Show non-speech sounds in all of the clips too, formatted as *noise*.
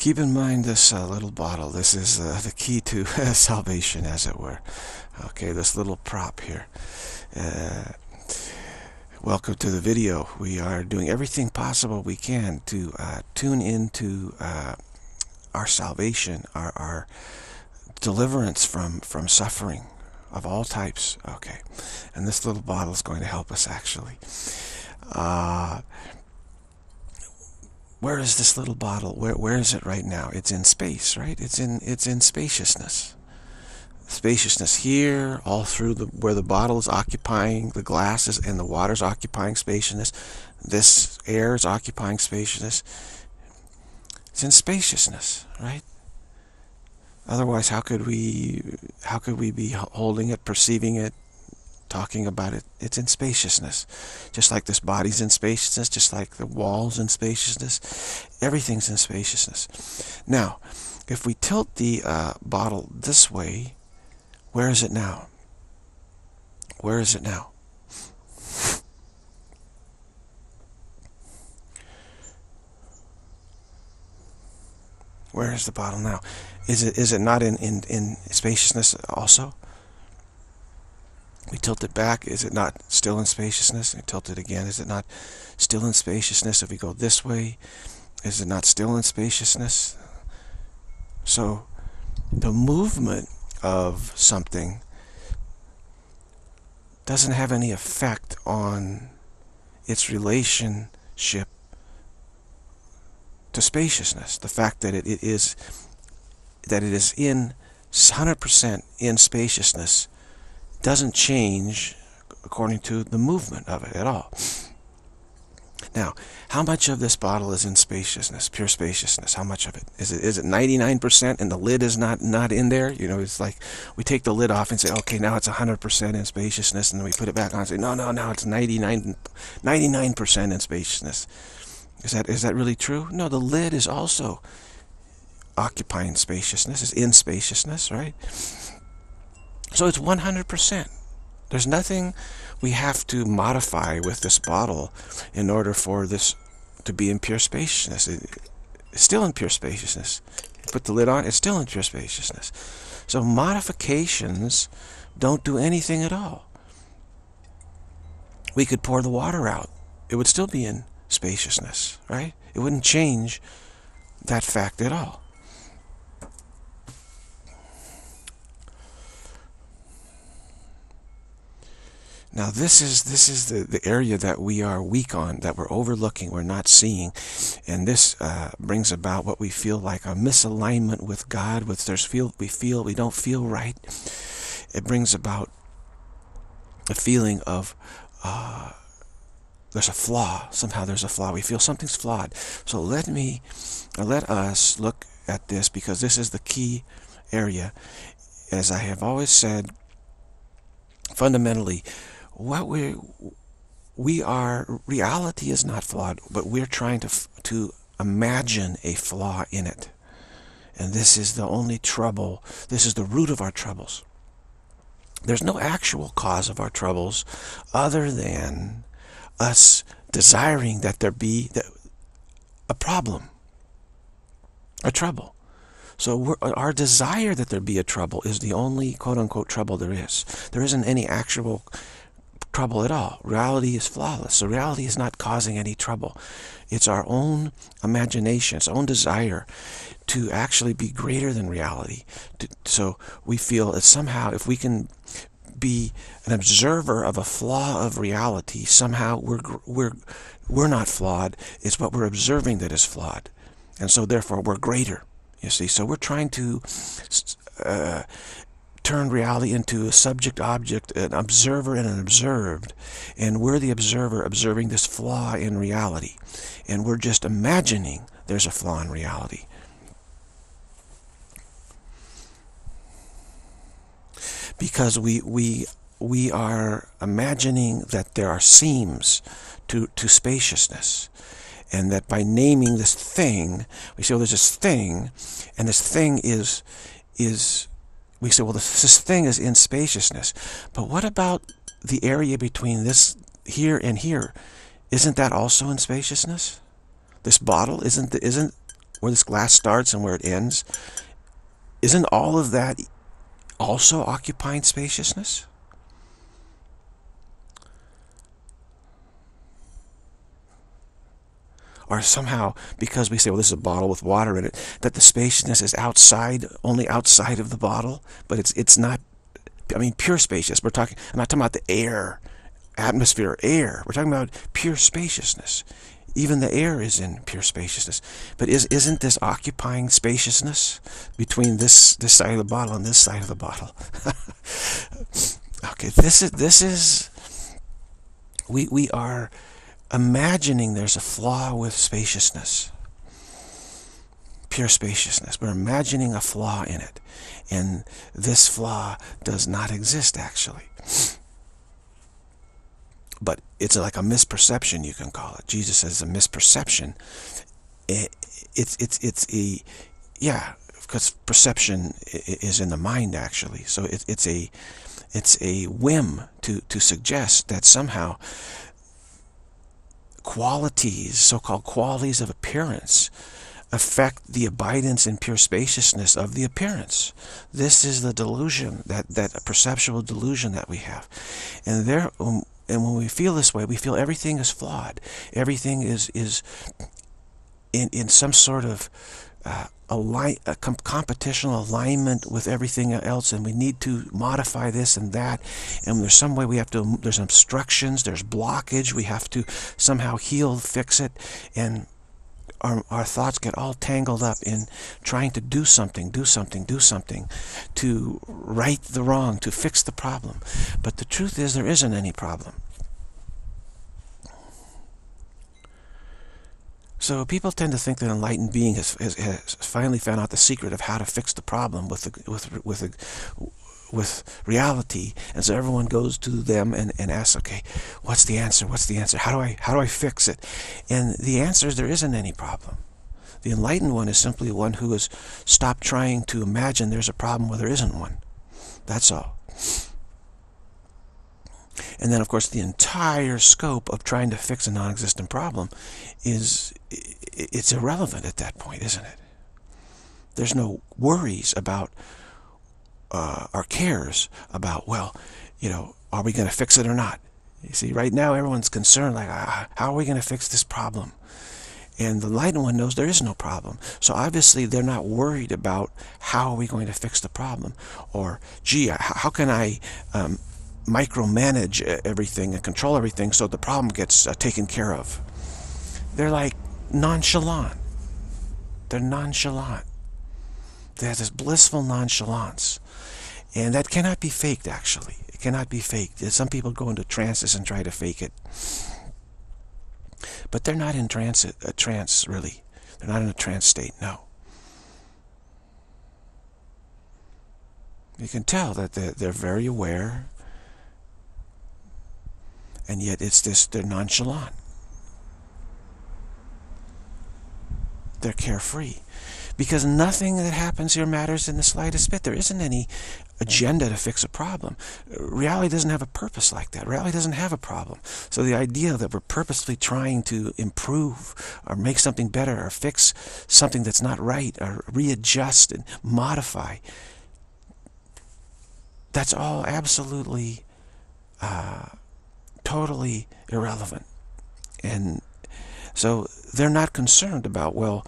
keep in mind this uh, little bottle. This is uh, the key to *laughs* salvation, as it were. Okay, this little prop here. Uh, welcome to the video. We are doing everything possible we can to uh, tune into uh, our salvation, our, our deliverance from, from suffering of all types. Okay, and this little bottle is going to help us actually. Where is this little bottle? Where where is it right now? It's in space, right? It's in it's in spaciousness. Spaciousness here, all through the where the bottle is occupying the glasses and the water's occupying spaciousness. This air is occupying spaciousness. It's in spaciousness, right? Otherwise, how could we how could we be holding it, perceiving it, talking about it. It's in spaciousness. Just like this body's in spaciousness, just like the walls in spaciousness. Everything's in spaciousness. Now, if we tilt the uh, bottle this way, where is it now? Where is it now? Where is the bottle now? Is it is it not in, in, in spaciousness also? We tilt it back. Is it not still in spaciousness? We tilt it again. Is it not still in spaciousness? If we go this way, is it not still in spaciousness? So the movement of something doesn't have any effect on its relationship to spaciousness. The fact that it, it is that it is in 100% in spaciousness doesn't change according to the movement of it at all. Now, how much of this bottle is in spaciousness, pure spaciousness? How much of it? Is it is it 99% and the lid is not not in there? You know, it's like we take the lid off and say, okay, now it's 100% in spaciousness, and then we put it back on and say, no, no, now it's 99, 99% in spaciousness. Is that is that really true? No, the lid is also occupying spaciousness, is in spaciousness, right? So it's 100%. There's nothing we have to modify with this bottle in order for this to be in pure spaciousness. it's still in pure spaciousness. put the lid on, it's still in pure spaciousness. So modifications don't do anything at all. We could pour the water out. It would still be in spaciousness, right? It wouldn't change that fact at all. Now this is this is the, the area that we are weak on, that we're overlooking, we're not seeing. And this uh, brings about what we feel like a misalignment with God, with there's feel we feel we don't feel right. It brings about a feeling of uh, there's a flaw. Somehow there's a flaw. We feel something's flawed. So let me, let us look at this because this is the key area. As I have always said, fundamentally, what we we are reality is not flawed, but we're trying to to imagine a flaw in it. And this is the only trouble. This is the root of our troubles. There's no actual cause of our troubles other than us desiring that there be a problem, a trouble. So our desire that there be a trouble is the only quote-unquote trouble there is. There isn't any actual trouble at all. Reality is flawless. So reality is not causing any trouble. It's our own imagination, its own desire to actually be greater than reality. So we feel that somehow if we can be an observer of a flaw of reality, somehow we're, we're, we're not flawed. It's what we're observing that is flawed. And so therefore we're greater. You see, so we're trying to uh, turned reality into a subject object, an observer and an observed. And we're the observer observing this flaw in reality. And we're just imagining there's a flaw in reality. Because we, we, we are imagining that there are seams to, to spaciousness. And that by naming this thing, we say, well, there's this thing, and this thing is, is we say, well, this, thing is in spaciousness. But what about the area between this here and here? Isn't that also in spaciousness? This bottle, isn't, the, isn't where this glass starts and where it ends, isn't all of that also occupying spaciousness? Or somehow, because we say, well, this is a bottle with water in it, that the spaciousness is outside, only outside of the bottle, but it's it's not, I mean, pure spacious. We're talking, I'm not talking about the air, atmosphere, air. We're talking about pure spaciousness. Even the air is in pure spaciousness. But is, isn't this occupying spaciousness between this, this side of the bottle and this side of the bottle? *laughs* okay, this is, this is, we, we are imagining there's a flaw with spaciousness. Pure spaciousness. We're imagining a flaw in it. And this flaw does not exist, actually but it's like a misperception you can call it jesus says a misperception it, it's it's it's a yeah because perception is in the mind actually so it, it's a it's a whim to to suggest that somehow qualities so-called qualities of appearance affect the abidance and pure spaciousness of the appearance. This is the delusion, that, that perceptual delusion that we have. And there, um, and when we feel this way, we feel everything is flawed. Everything is is in in some sort of uh, align, a com competitional alignment with everything else, and we need to modify this and that. And there's some way we have to. There's obstructions. There's blockage. We have to somehow heal, fix it, and our, our thoughts get all tangled up in trying to do something, do something, do something, to right the wrong, to fix the problem. But the truth is there isn't any problem. So people tend to think that an enlightened being has, has, has, finally found out the secret of how to fix the problem with the, with with with reality, and so everyone goes to them and, and asks, okay, what's the answer? What's the answer? How do I how do I fix it? And the answer is there isn't any problem. The enlightened one is simply one who has stopped trying to imagine there's a problem where there isn't one. That's all. And then, of course, the entire scope of trying to fix a non-existent problem is it's irrelevant at that point, isn't it? There's no worries about uh, or cares about, well, you know, are we going to fix it or not? You see, right now everyone's concerned, like, ah, how are we going to fix this problem? And the enlightened one knows there is no problem. So obviously they're not worried about how are we going to fix the problem. Or, gee, how can I um, micromanage everything and control everything so the problem gets uh, taken care of? They're like nonchalant. They're nonchalant. They have this blissful nonchalance. And that cannot be faked, actually. It cannot be faked. Some people go into trances and try to fake it. But they're not in trance, a trance, really. They're not in a trance state, no. You can tell that they're, they're very aware, and yet it's this, they're nonchalant. They're carefree because nothing that happens here matters in the slightest bit. There isn't any agenda to fix a problem. Reality doesn't have a purpose like that. Reality doesn't have a problem. So the idea that we're purposely trying to improve or make something better or fix something that's not right or readjust and modify, that's all absolutely, uh, totally irrelevant. And so they're not concerned about, well,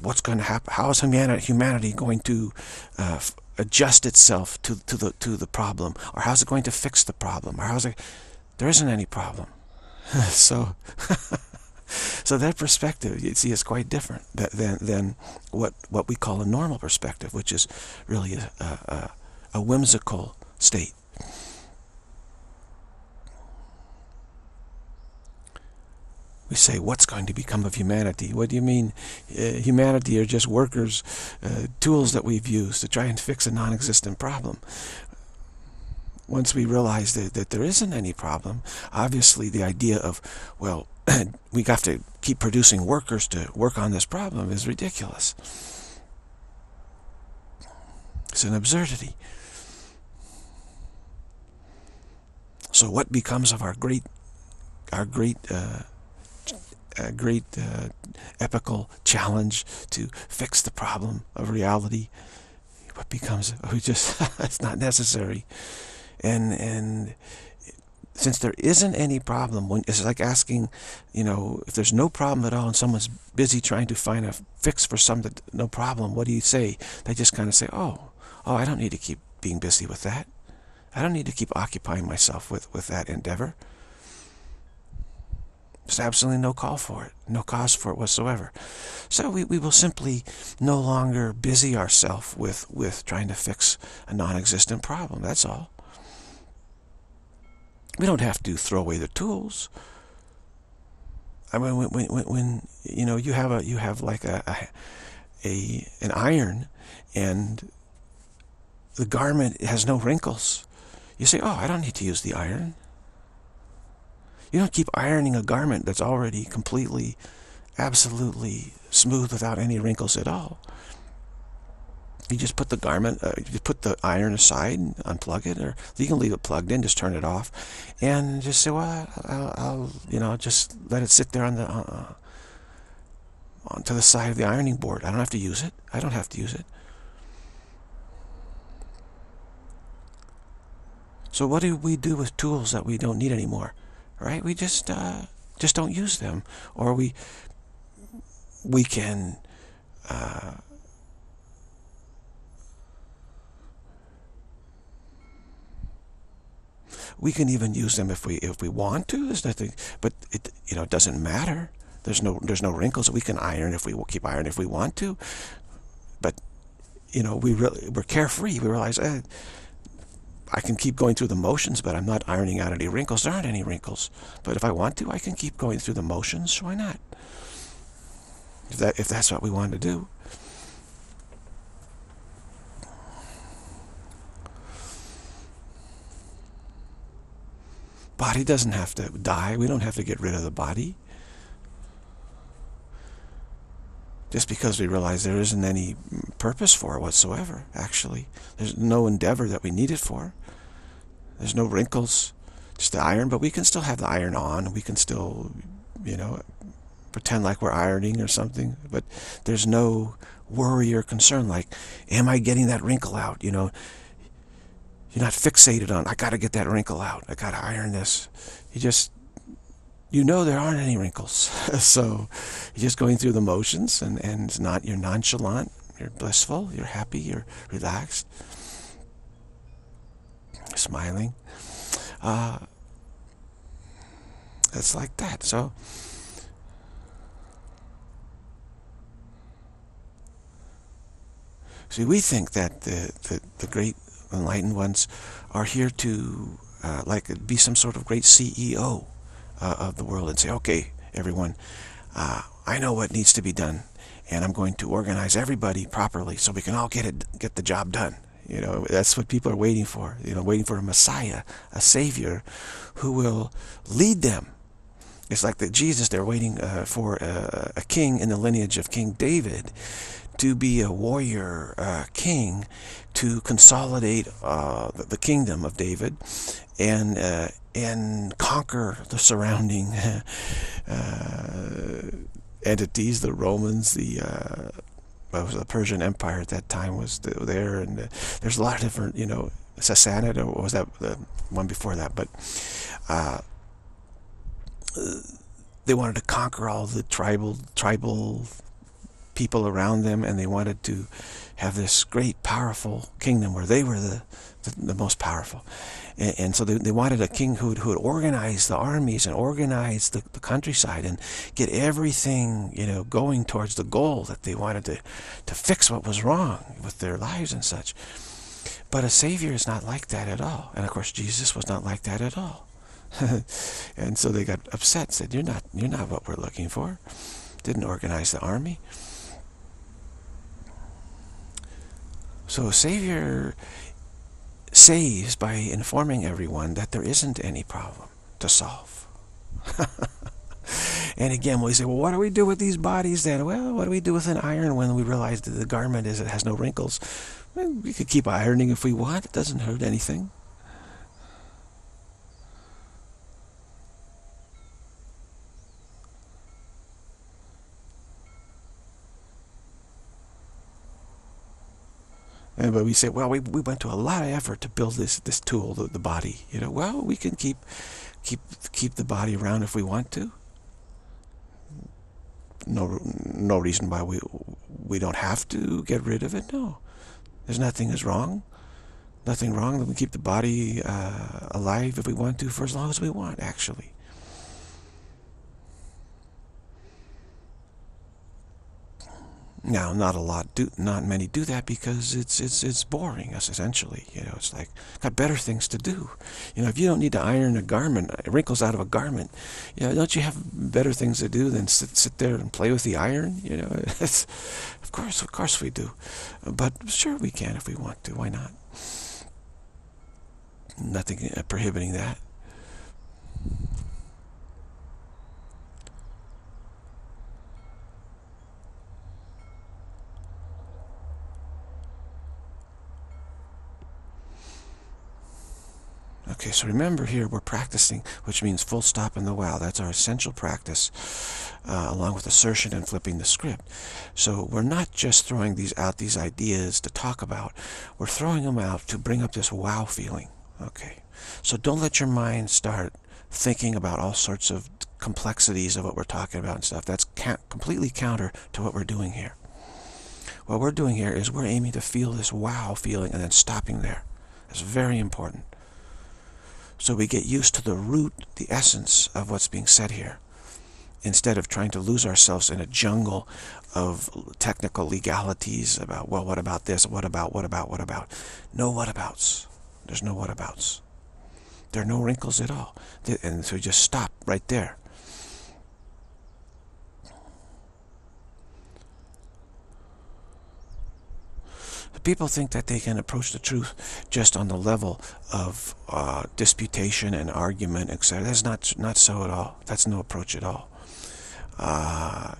what's going to happen? How is humanity going to uh, adjust itself to to the to the problem, or how's it going to fix the problem, or how's it? There isn't any problem. *laughs* so, *laughs* so that perspective, you see, is quite different than than what what we call a normal perspective, which is really a, a, a whimsical state. We say, what's going to become of humanity? What do you mean uh, humanity are just workers, uh, tools that we've used to try and fix a non-existent problem? Once we realize that, that there isn't any problem, obviously the idea of, well, *clears throat* we have to keep producing workers to work on this problem is ridiculous. It's an absurdity. So what becomes of our great, our great uh, a great uh, epical challenge to fix the problem of reality. What becomes, *laughs* we just, it's not necessary. And, and since there isn't any problem, when it's like asking, you know, if there's no problem at all and someone's busy trying to find a fix for some that no problem, what do you say? They just kind of say, oh, oh, I don't need to keep being busy with that. I don't need to keep occupying myself with, with that endeavor. There's absolutely no call for it, no cause for it whatsoever. So we, we will simply no longer busy ourselves with, with trying to fix a non-existent problem. That's all. We don't have to throw away the tools. I mean, when, when, when you know you have a you have like a, a, a an iron, and the garment has no wrinkles, you say, "Oh, I don't need to use the iron." You don't keep ironing a garment that's already completely, absolutely smooth without any wrinkles at all. You just put the garment, uh, you put the iron aside and unplug it, or you can leave it plugged in, just turn it off, and just say, well, I'll, I'll you know, just let it sit there on the, uh, onto the side of the ironing board. I don't have to use it. I don't have to use it. So what do we do with tools that we don't need anymore? Right? We just, uh, just don't use them, or we, we can, uh, We can even use them if we if we want to. There's nothing, but it you know it doesn't matter. There's no there's no wrinkles. We can iron if we will keep iron if we want to, but you know we really we're carefree. We realize eh, I can keep going through the motions, but I'm not ironing out any wrinkles. There aren't any wrinkles. But if I want to, I can keep going through the motions. Why not? If that if that's what we want to do. Body doesn't have to die. We don't have to get rid of the body. Just because we realize there isn't any purpose for it whatsoever, actually. There's no endeavor that we need it for. There's no wrinkles, just the iron, but we can still have the iron on. We can still, you know, pretend like we're ironing or something, but there's no worry or concern like, am I getting that wrinkle out? You know, you're not fixated on, I got to get that wrinkle out. I got to iron this. You just, you know there aren't any wrinkles. *laughs* so you're just going through the motions and, and it's not, you're nonchalant, you're blissful, you're happy, you're relaxed, smiling. Uh, it's like that. So, see, we think that the, the, the great enlightened ones are here to uh, like be some sort of great CEO uh, of the world and say, okay, everyone, uh, I know what needs to be done, and I'm going to organize everybody properly so we can all get it, get the job done. You know, that's what people are waiting for. You know, waiting for a Messiah, a Savior, who will lead them. It's like the Jesus. They're waiting uh, for a, a king in the lineage of King David to be a warrior uh, king to consolidate uh, the, kingdom of David and uh, and conquer the surrounding *laughs* uh, entities, the Romans, the uh, the Persian Empire at that time was there, and uh, there's a lot of different, you know, Sassanid or was that the one before that? But they wanted to conquer all the tribal tribal people around them and they wanted to have this great powerful kingdom where they were the, the, the most powerful. And, and so they, they, wanted a king who would, who would organize the armies and organize the, the countryside and get everything, you know, going towards the goal that they wanted to, to fix what was wrong with their lives and such. But a savior is not like that at all. And of course, Jesus was not like that at all. *laughs* and so they got upset, said, you're not, you're not what we're looking for. Didn't organize the army. So Savior saves by informing everyone that there isn't any problem to solve. *laughs* and again, we say, well, what do we do with these bodies then? Well, what do we do with an iron when we realize that the garment is it has no wrinkles? Well, we could keep ironing if we want. It doesn't hurt anything. And but we say, well, we, we went to a lot of effort to build this this tool, the, the body. You know, well, we can keep keep keep the body around if we want to. No no reason why we we don't have to get rid of it. No, there's nothing is wrong. Nothing wrong. That we keep the body uh, alive if we want to for as long as we want. Actually. Now, not a lot do, not many do that because it's it's it's boring. Us essentially, you know, it's like got better things to do. You know, if you don't need to iron a garment, wrinkles out of a garment, you know, don't you have better things to do than sit sit there and play with the iron? You know, *laughs* of course, of course we do, but sure we can if we want to. Why not? Nothing uh, prohibiting that. Okay, so remember here we're practicing, which means full stop in the wow. That's our essential practice, uh, along with assertion and flipping the script. So we're not just throwing these out these ideas to talk about. We're throwing them out to bring up this wow feeling. Okay, so don't let your mind start thinking about all sorts of complexities of what we're talking about and stuff. That's completely counter to what we're doing here. What we're doing here is we're aiming to feel this wow feeling and then stopping there. That's very important. So we get used to the root, the essence of what's being said here, instead of trying to lose ourselves in a jungle of technical legalities about, well, what about this, what about, what about, what about. No whatabouts. There's no whatabouts. There are no wrinkles at all. And so just stop right there. People think that they can approach the truth just on the level of uh, disputation and argument, etc. That's not not so at all. That's no approach at all. Uh,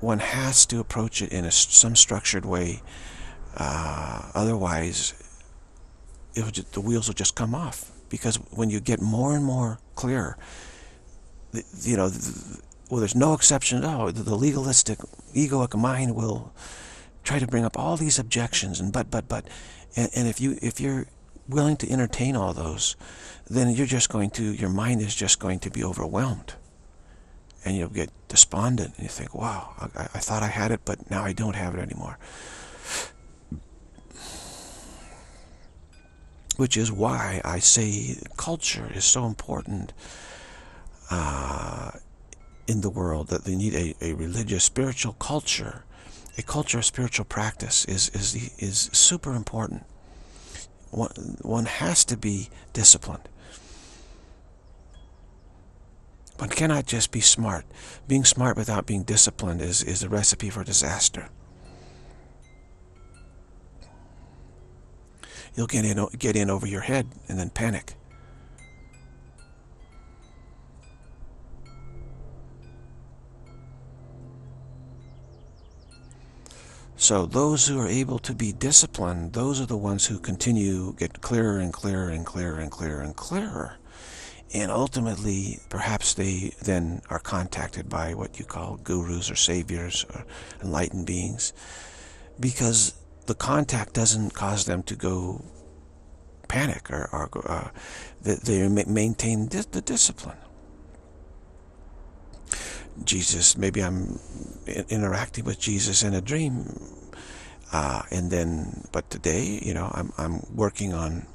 one has to approach it in a, some structured way. Uh, otherwise, just, the wheels will just come off. Because when you get more and more clear, the, you know, the, well, there's no exception at all. The, the legalistic, egoic mind will try to bring up all these objections and but but but and, and if you if you're willing to entertain all those then you're just going to your mind is just going to be overwhelmed. And you'll get despondent and you think wow I, I thought I had it but now I don't have it anymore. Which is why I say culture is so important uh, in the world that they need a, a religious spiritual culture a culture of spiritual practice is is is super important. One one has to be disciplined. One cannot just be smart. Being smart without being disciplined is is a recipe for disaster. You'll get in get in over your head and then panic. So those who are able to be disciplined, those are the ones who continue, get clearer and clearer and clearer and clearer and clearer. And ultimately, perhaps they then are contacted by what you call gurus or saviors or enlightened beings. Because the contact doesn't cause them to go panic or, or uh, they maintain the discipline. Jesus, maybe I'm interacting with Jesus in a dream, uh, and then, but today, you know, I'm, I'm working on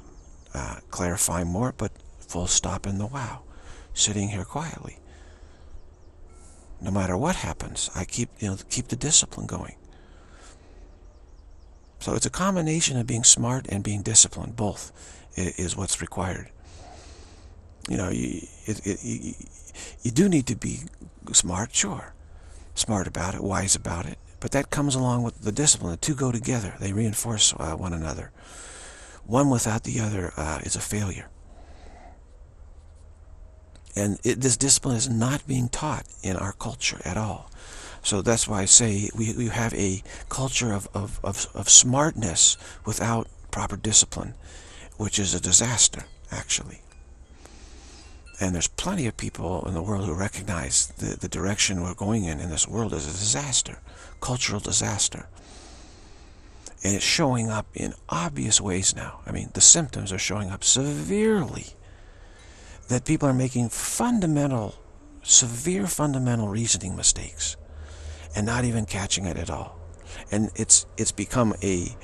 uh, clarifying more, but full stop in the wow, sitting here quietly. No matter what happens, I keep, you know, keep the discipline going. So it's a combination of being smart and being disciplined. Both is what's required. You know, you, it, it, you, you do need to be smart, sure. Smart about it, wise about it. But that comes along with the discipline. The two go together. They reinforce uh, one another. One without the other uh, is a failure. And it, this discipline is not being taught in our culture at all. So that's why I say we, we have a culture of, of, of, of smartness without proper discipline, which is a disaster, actually. And there's plenty of people in the world who recognize the, the direction we're going in in this world is a disaster, cultural disaster. And it's showing up in obvious ways now. I mean, the symptoms are showing up severely. That people are making fundamental, severe fundamental reasoning mistakes and not even catching it at all. And it's it's become a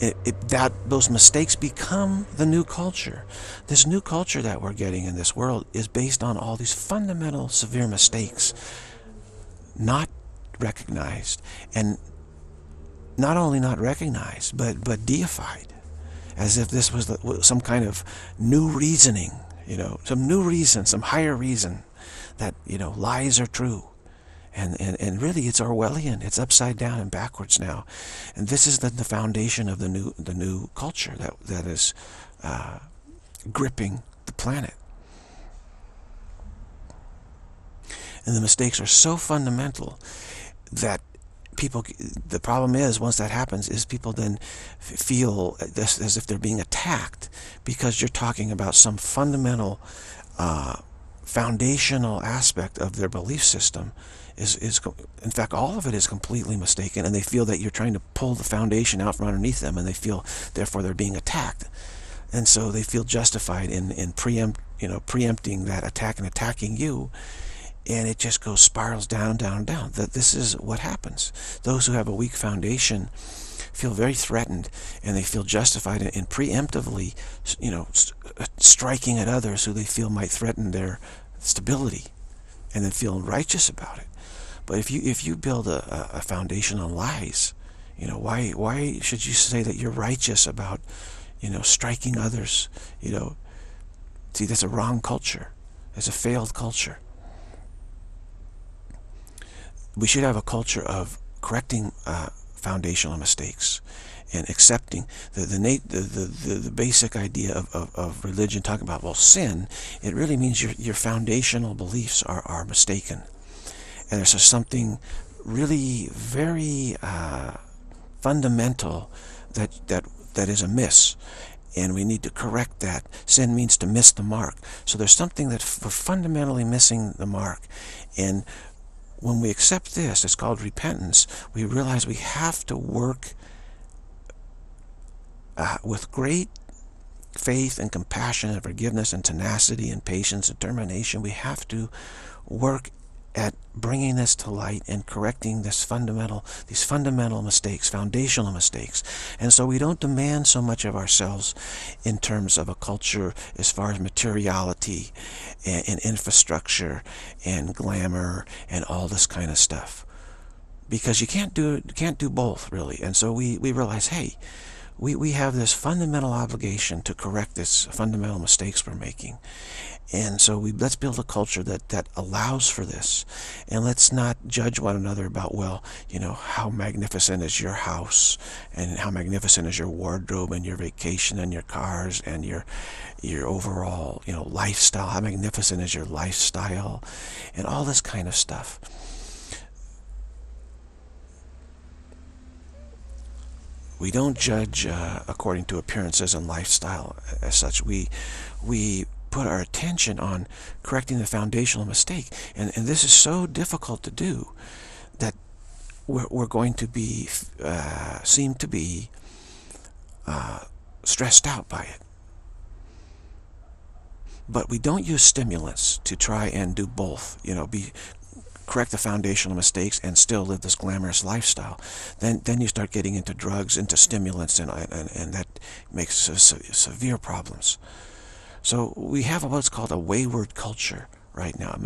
it, it, that those mistakes become the new culture. This new culture that we're getting in this world is based on all these fundamental severe mistakes not recognized and not only not recognized but but deified as if this was the, some kind of new reasoning you know some new reason some higher reason that you know lies are true and, and, and really it's Orwellian. It's upside down and backwards now. And this is the, the foundation of the new the new culture that that is uh, gripping the planet. And the mistakes are so fundamental that people, the problem is, once that happens, is people then feel this as if they're being attacked because you're talking about some fundamental, uh, foundational aspect of their belief system is, is in fact, all of it is completely mistaken, and they feel that you're trying to pull the foundation out from underneath them, and they feel, therefore, they're being attacked. And so they feel justified in, in preempt, you know, preempting that attack and attacking you, and it just goes spirals down, down, down. That this is what happens. Those who have a weak foundation feel very threatened, and they feel justified in, in preemptively, you know, uh, striking at others who they feel might threaten their stability, and then feeling righteous about it. But if you if you build a, a foundation on lies, you know why why should you say that you're righteous about you know striking others? You know, see that's a wrong culture. It's a failed culture. We should have a culture of correcting uh, foundational mistakes and accepting the the, the, the, the, basic idea of, of, of religion talking about well sin it really means your, your foundational beliefs are, are mistaken and there's something really very uh, fundamental that that that is amiss. And we need to correct that. Sin means to miss the mark. So there's something that we're fundamentally missing the mark. And when we accept this it's called repentance we realize we have to work uh, with great faith and compassion and forgiveness and tenacity and patience and determination. We have to work at bringing this to light and correcting this fundamental, these fundamental mistakes, foundational mistakes. And so we don't demand so much of ourselves in terms of a culture as far as materiality and, and infrastructure and glamour and all this kind of stuff. Because you can't do can't do both really. And so we, we realize, hey, we, we have this fundamental obligation to correct this fundamental mistakes we're making. And so we let's build a culture that, that allows for this. And let's not judge one another about, well, you know, how magnificent is your house and how magnificent is your wardrobe and your vacation and your cars and your your overall, you know, lifestyle. How magnificent is your lifestyle and all this kind of stuff. We don't judge uh, according to appearances and lifestyle as such. We we put our attention on correcting the foundational mistake, and and this is so difficult to do that we're we're going to be uh, seem to be uh, stressed out by it. But we don't use stimulants to try and do both. You know, be correct the foundational mistakes and still live this glamorous lifestyle, then then you start getting into drugs, into stimulants, and and, and that makes severe problems. So we have what's called a wayward culture right now,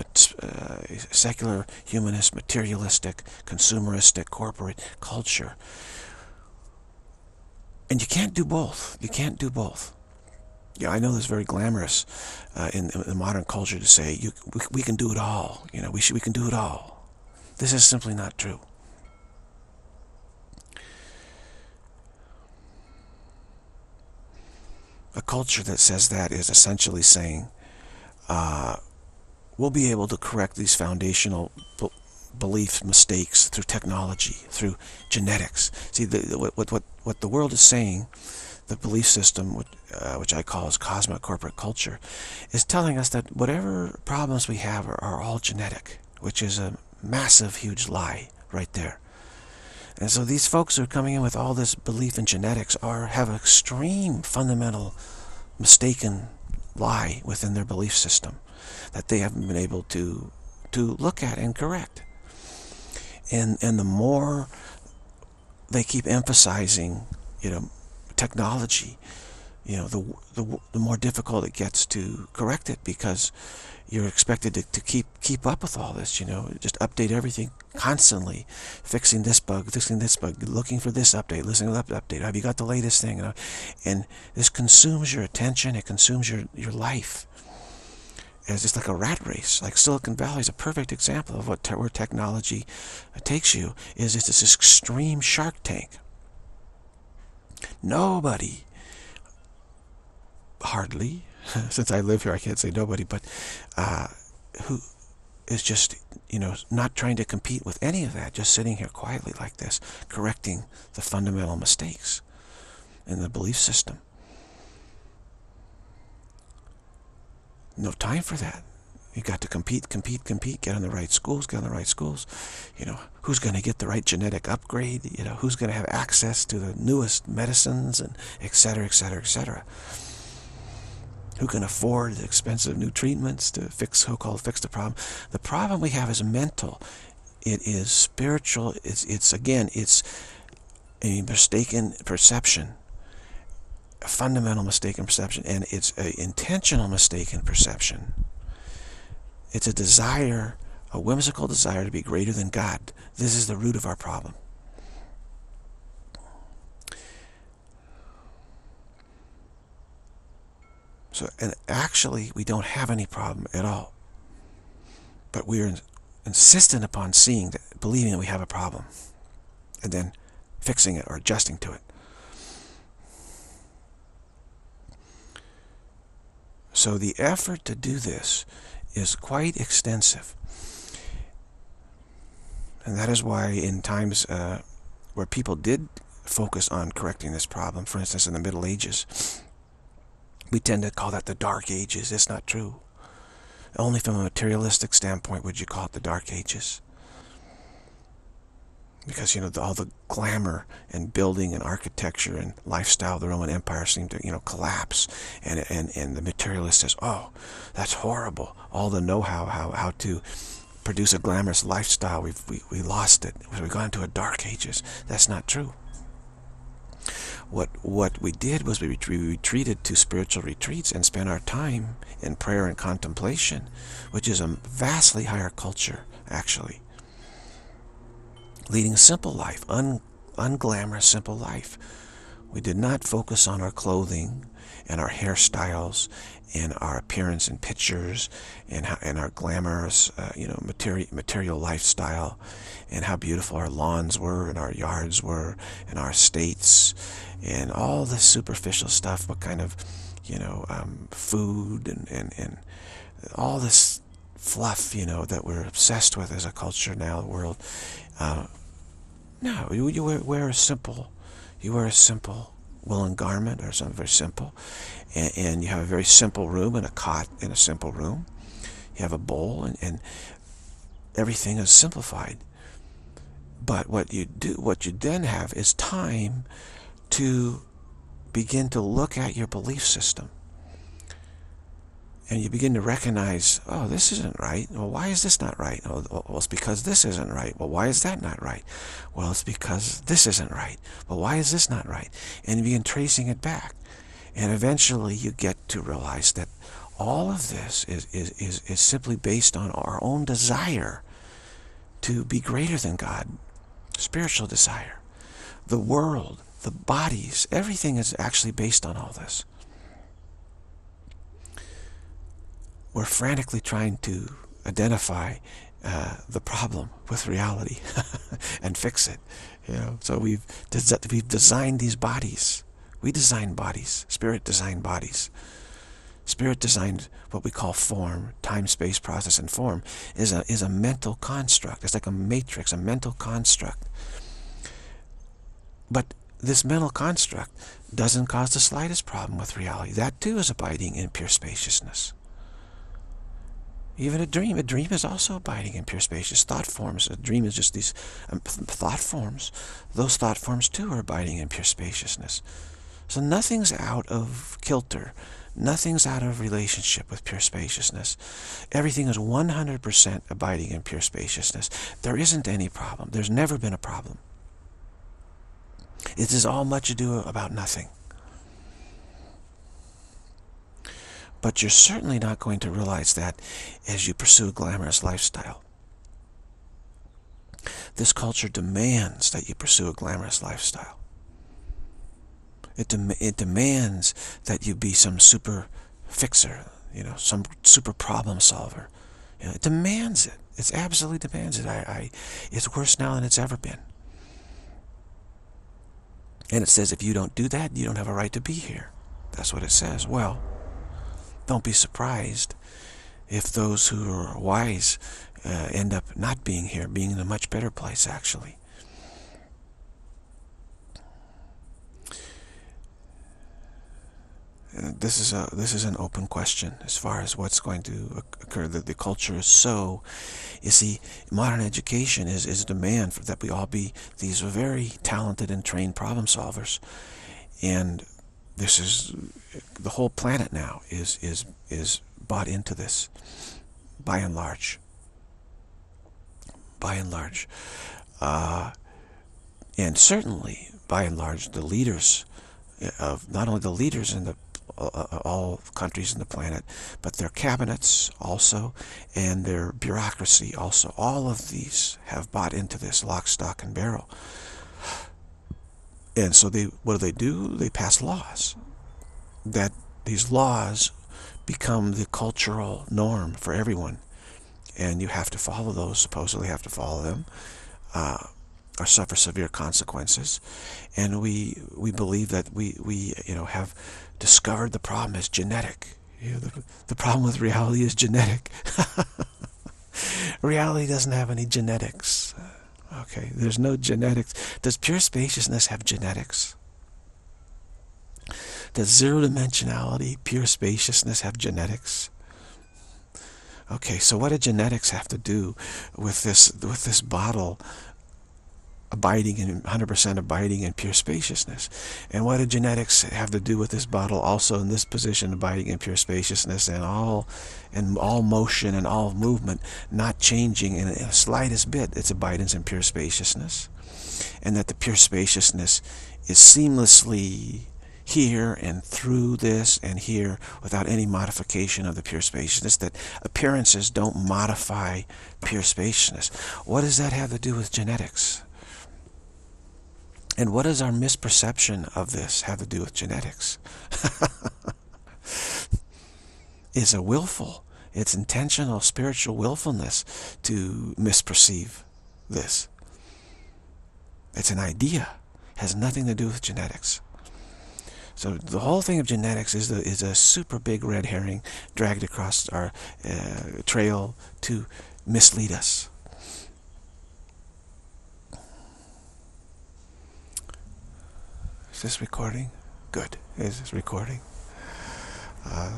uh, secular, humanist, materialistic, consumeristic, corporate culture. And you can't do both. You can't do both. Yeah, I know it's very glamorous uh, in, in, the modern culture to say you, we, we can do it all. You know, we should, we can do it all. This is simply not true. A culture that says that is essentially saying uh, we'll be able to correct these foundational belief mistakes through technology, through genetics. See, the, what, what, what the world is saying the belief system, which, uh, which I call as cosmic corporate culture, is telling us that whatever problems we have are, are all genetic, which is a massive, huge lie right there. And so these folks who are coming in with all this belief in genetics are have extreme fundamental mistaken lie within their belief system that they haven't been able to to look at and correct. And and the more they keep emphasizing, you know, technology, you know, the, the, the more difficult it gets to correct it because you're expected to, to keep keep up with all this, you know, just update everything constantly, fixing this bug, fixing this bug, looking for this update, listening to that update. Have you got the latest thing? And this consumes your attention. It consumes your, your life. It's just like a rat race. Like Silicon Valley is a perfect example of what te where technology takes you. Is it's this extreme shark tank. Nobody, hardly, *laughs* since I live here, I can't say nobody, but uh, who is just, you know, not trying to compete with any of that, just sitting here quietly like this, correcting the fundamental mistakes in the belief system. No time for that. You got to compete, compete, compete, get in the right schools, get in the right schools. You know, who's going to get the right genetic upgrade? You know, who's going to have access to the newest medicines and et cetera, et cetera, et cetera who can afford the expensive new treatments to fix so-called fix the problem. The problem we have is mental. It is spiritual. It's, it's again, it's a mistaken perception, a fundamental mistaken perception, and it's an intentional mistaken perception. It's a desire, a whimsical desire to be greater than God. This is the root of our problem. So, and actually, we don't have any problem at all. But we are insistent upon seeing, that, believing that we have a problem, and then fixing it or adjusting to it. So the effort to do this is quite extensive. And that is why in times uh, where people did focus on correcting this problem, for instance in the Middle Ages, we tend to call that the Dark Ages. It's not true. Only from a materialistic standpoint would you call it the Dark Ages. Because, you know, the, all the glamour and building and architecture and lifestyle of the Roman Empire seemed to, you know, collapse. And, and, and the materialist says, oh, that's horrible. All the know-how, how, how to produce a glamorous lifestyle, we've, we, we lost it. We've gone into a Dark Ages. That's not true. What what we did was we, we retreated to spiritual retreats and spent our time in prayer and contemplation, which is a vastly higher culture, actually. Leading a simple life, un, unglamorous, simple life. We did not focus on our clothing and our hairstyles and our appearance in pictures and how, and our glamorous, uh, you know, material material lifestyle and how beautiful our lawns were and our yards were and our estates and all the superficial stuff. What kind of, you know, um, food and, and, and all this fluff, you know, that we're obsessed with as a culture now, the world. Uh, no, you, you wear, wear a simple, you wear a simple woolen garment or something very simple. And, and, you have a very simple room and a cot in a simple room. You have a bowl and, and everything is simplified. But what you do, what you then have is time to begin to look at your belief system. And you begin to recognize, oh, this isn't right. Well, why is this not right? Oh, well, it's because this isn't right. Well, why is that not right? Well, it's because this isn't right. Well, why is this not right? And you begin tracing it back. And eventually you get to realize that all of this is, is, is, is simply based on our own desire to be greater than God. Spiritual desire. The world the bodies, everything is actually based on all this. We're frantically trying to identify uh, the problem with reality *laughs* and fix it. You know, so we've we've designed these bodies. We design bodies. Spirit designed bodies. Spirit designed what we call form, time, space, process, and form is a is a mental construct. It's like a matrix, a mental construct. But this mental construct doesn't cause the slightest problem with reality. That too is abiding in pure spaciousness. Even a dream. A dream is also abiding in pure spacious thought forms. A dream is just these um, thought forms. Those thought forms too are abiding in pure spaciousness. So nothing's out of kilter. Nothing's out of relationship with pure spaciousness. Everything is 100% abiding in pure spaciousness. There isn't any problem. There's never been a problem. It is all much ado about nothing. But you're certainly not going to realize that as you pursue a glamorous lifestyle. This culture demands that you pursue a glamorous lifestyle. It, it demands that you be some super fixer, you know, some super problem solver. You know, it demands it. It absolutely demands it. I, I, it's worse now than it's ever been. And it says if you don't do that, you don't have a right to be here. That's what it says. Well, don't be surprised if those who are wise uh, end up not being here, being in a much better place, actually. this is a this is an open question as far as what's going to occur. That the culture is so. You see, modern education is is a demand for that we all be these very talented and trained problem solvers, and this is the whole planet now is is is bought into this, by and large. By and large, uh, and certainly by and large the leaders of not only the leaders in the uh, all countries in the planet, but their cabinets also, and their bureaucracy also. All of these have bought into this lock, stock, and barrel. And so they, what do they do? They pass laws. That these laws become the cultural norm for everyone. And you have to follow those, supposedly have to follow them, uh, or suffer severe consequences. And we we believe that we, we you know have discovered the problem is genetic. You know, the, the problem with reality is genetic. *laughs* reality doesn't have any genetics. Okay, there's no genetics. Does pure spaciousness have genetics? Does zero dimensionality, pure spaciousness have genetics? Okay, so what do genetics have to do with this with this bottle abiding in 100% abiding in pure spaciousness. And what do genetics have to do with this bottle also in this position abiding in pure spaciousness and all and all motion and all movement not changing in the slightest bit its abidance in pure spaciousness and that the pure spaciousness is seamlessly here and through this and here without any modification of the pure spaciousness, that appearances don't modify pure spaciousness. What does that have to do with genetics? And what does our misperception of this have to do with genetics? *laughs* it's a willful, it's intentional spiritual willfulness to misperceive this. It's an idea. It has nothing to do with genetics. So the whole thing of genetics is, the, is a super big red herring dragged across our uh, trail to mislead us. Is this recording? Good. Is this recording? Uh,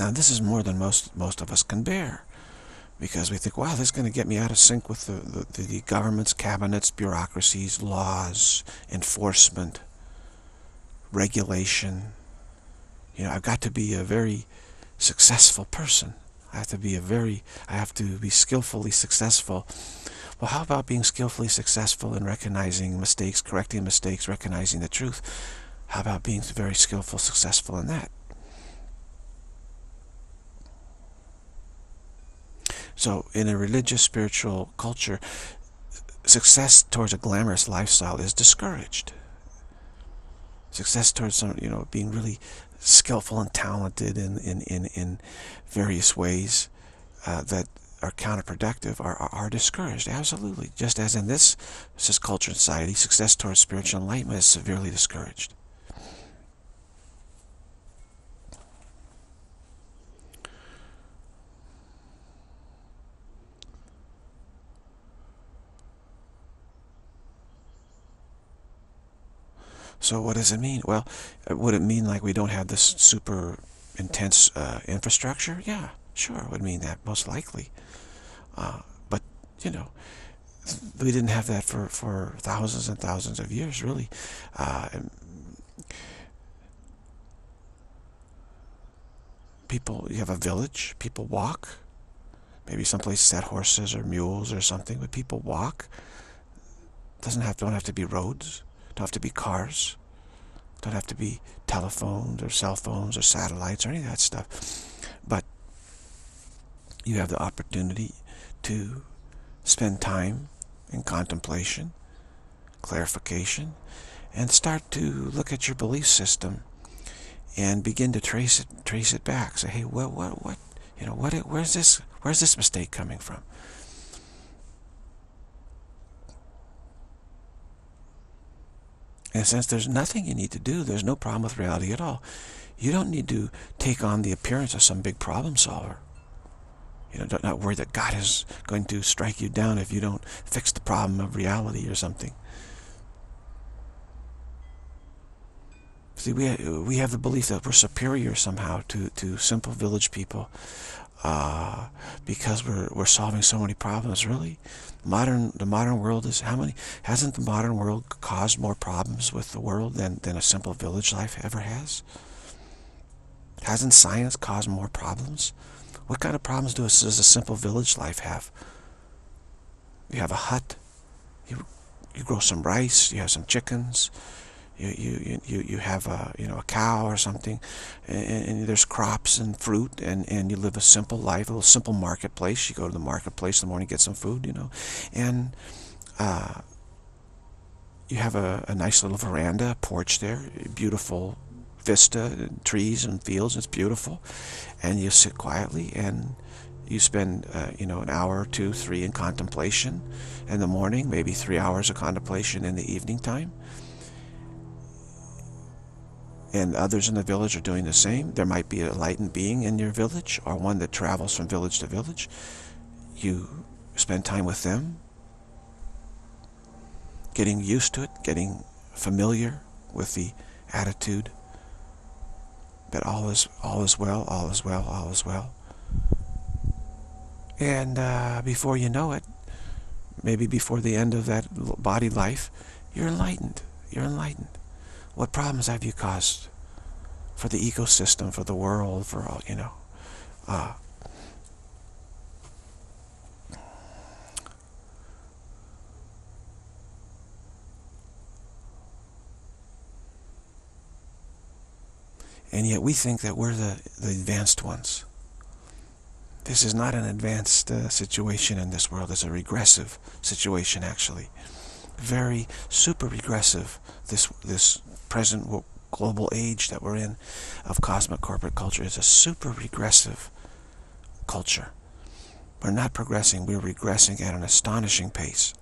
now this is more than most most of us can bear because we think, wow, this is going to get me out of sync with the, the, the government's, cabinets, bureaucracies, laws, enforcement regulation. You know, I've got to be a very successful person. I have to be a very, I have to be skillfully successful. Well, how about being skillfully successful in recognizing mistakes, correcting mistakes, recognizing the truth? How about being very skillful, successful in that? So in a religious, spiritual culture, success towards a glamorous lifestyle is discouraged success towards some, you know, being really skillful and talented in, in, in, in various ways uh, that are counterproductive are, are, are, discouraged, absolutely. Just as in this, this culture and society, success towards spiritual enlightenment is severely discouraged. So what does it mean? Well, uh, would it mean like we don't have this super intense uh, infrastructure? Yeah, sure, it would mean that, most likely. Uh, but, you know, we didn't have that for, for thousands and thousands of years, really. Uh, people, you have a village, people walk. Maybe some places had horses or mules or something, but people walk. Doesn't have don't have to be roads, don't have to be cars, don't have to be telephones or cell phones or satellites or any of that stuff. But you have the opportunity to spend time in contemplation, clarification, and start to look at your belief system and begin to trace it trace it back. Say, hey, what what what you know what where's this where's this mistake coming from? In a sense, there's nothing you need to do. There's no problem with reality at all. You don't need to take on the appearance of some big problem solver. You know, don't not worry that God is going to strike you down if you don't fix the problem of reality or something. See, we we have the belief that we're superior somehow to to simple village people, uh, because we're we're solving so many problems. Really, modern the modern world is how many hasn't the modern world caused more problems with the world than than a simple village life ever has? Hasn't science caused more problems? What kind of problems does, a simple village life have? You have a hut, you you grow some rice, you have some chickens, you you you you have a you know a cow or something, and, and, there's crops and fruit, and and you live a simple life, a little simple marketplace. You go to the marketplace in the morning, get some food, you know, and uh, you have a, a nice little veranda, porch there, beautiful vista, and trees and fields. It's beautiful, and you sit quietly and you spend uh, you know an hour two three in contemplation in the morning maybe three hours of contemplation in the evening time and others in the village are doing the same. There might be a enlightened being in your village or one that travels from village to village. You spend time with them, getting used to it, getting familiar with the attitude that all is all is well, all is well, all is well. And uh, before you know it, maybe before the end of that body life, you're enlightened. You're enlightened. What problems have you caused for the ecosystem, for the world, for all, you know? Uh, and yet we think that we're the, the advanced ones. This is not an advanced uh, situation in this world. It's a regressive situation, actually. Very super regressive, this, this present global age that we're in of cosmic corporate culture is a super regressive culture. We're not progressing, we're regressing at an astonishing pace.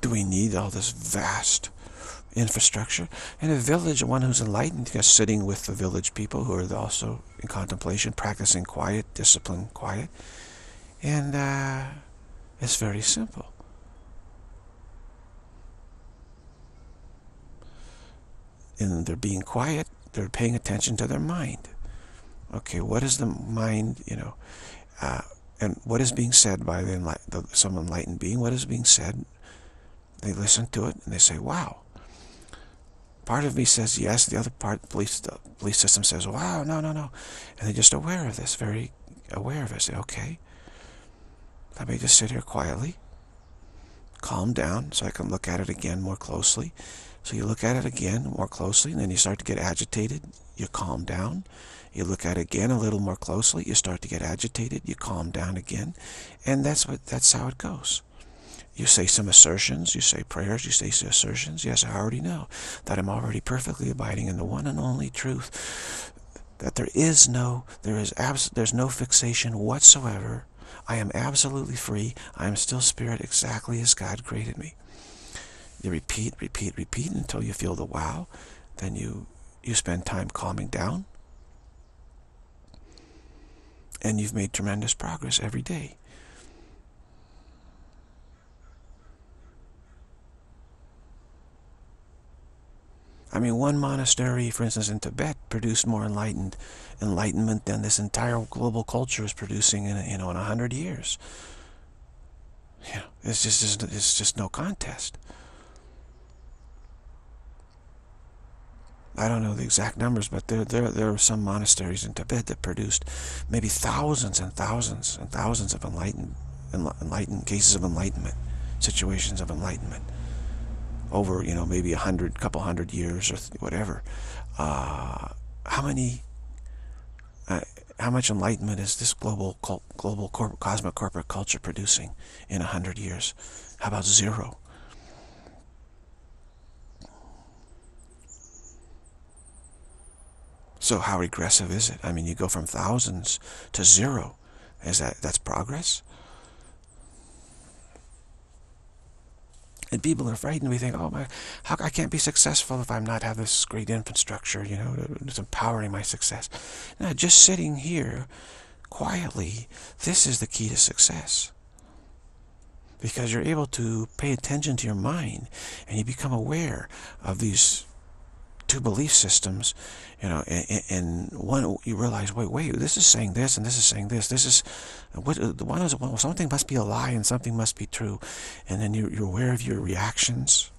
Do we need all this vast infrastructure? In a village, one who's enlightened, just sitting with the village people who are also in contemplation, practicing quiet, discipline, quiet, and uh, it's very simple. And they're being quiet, they're paying attention to their mind. Okay, what is the mind, you know, uh, and what is being said by the, the, some enlightened being? What is being said? They listen to it and they say, wow. Part of me says yes, the other part, belief, the belief system says, wow, no, no, no. And they're just aware of this, very aware of it. Say, okay, let me just sit here quietly, calm down so I can look at it again more closely. So you look at it again more closely, and then you start to get agitated. You calm down. You look at it again a little more closely. You start to get agitated. You calm down again, and that's what that's how it goes. You say some assertions. You say prayers. You say assertions. Yes, I already know that I'm already perfectly abiding in the one and only truth. That there is no, there is abs, there's no fixation whatsoever I am absolutely free. I am still spirit exactly as God created me. You repeat, repeat, repeat until you feel the wow. Then you, you spend time calming down. And you've made tremendous progress every day. I mean, one monastery, for instance, in Tibet produced more enlightened enlightenment than this entire global culture is producing in, you know, in a hundred years. Know, it's just, it's just no contest. I don't know the exact numbers, but there, there, there are some monasteries in Tibet that produced maybe thousands and thousands and thousands of enlightened, enlightened cases of enlightenment, situations of enlightenment over, you know, maybe a hundred, couple hundred years or whatever. Uh, how many, uh, how much enlightenment is this global, global corporate, cosmic corporate culture producing in a hundred years? How about zero? So how regressive is it? I mean, you go from thousands to zero. Is that that's progress? And people are frightened. We think, oh my, how I can't be successful if I'm not have this great infrastructure, you know, it's empowering my success. Now, just sitting here quietly, this is the key to success. Because you're able to pay attention to your mind and you become aware of these two belief systems, you know, and, and, one you realize, wait, wait, this is saying this and this is saying this. This is what the one is well, something must be a lie and something must be true, and then you're, you're aware of your reactions.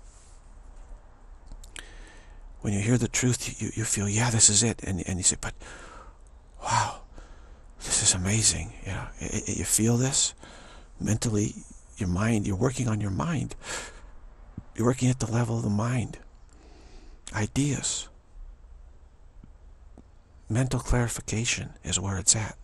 When you hear the truth, you, you feel, yeah, this is it, and and you say, but wow, this is amazing. You know, you feel this mentally, your mind. You're working on your mind. You're working at the level of the mind ideas. Mental clarification is where it's at.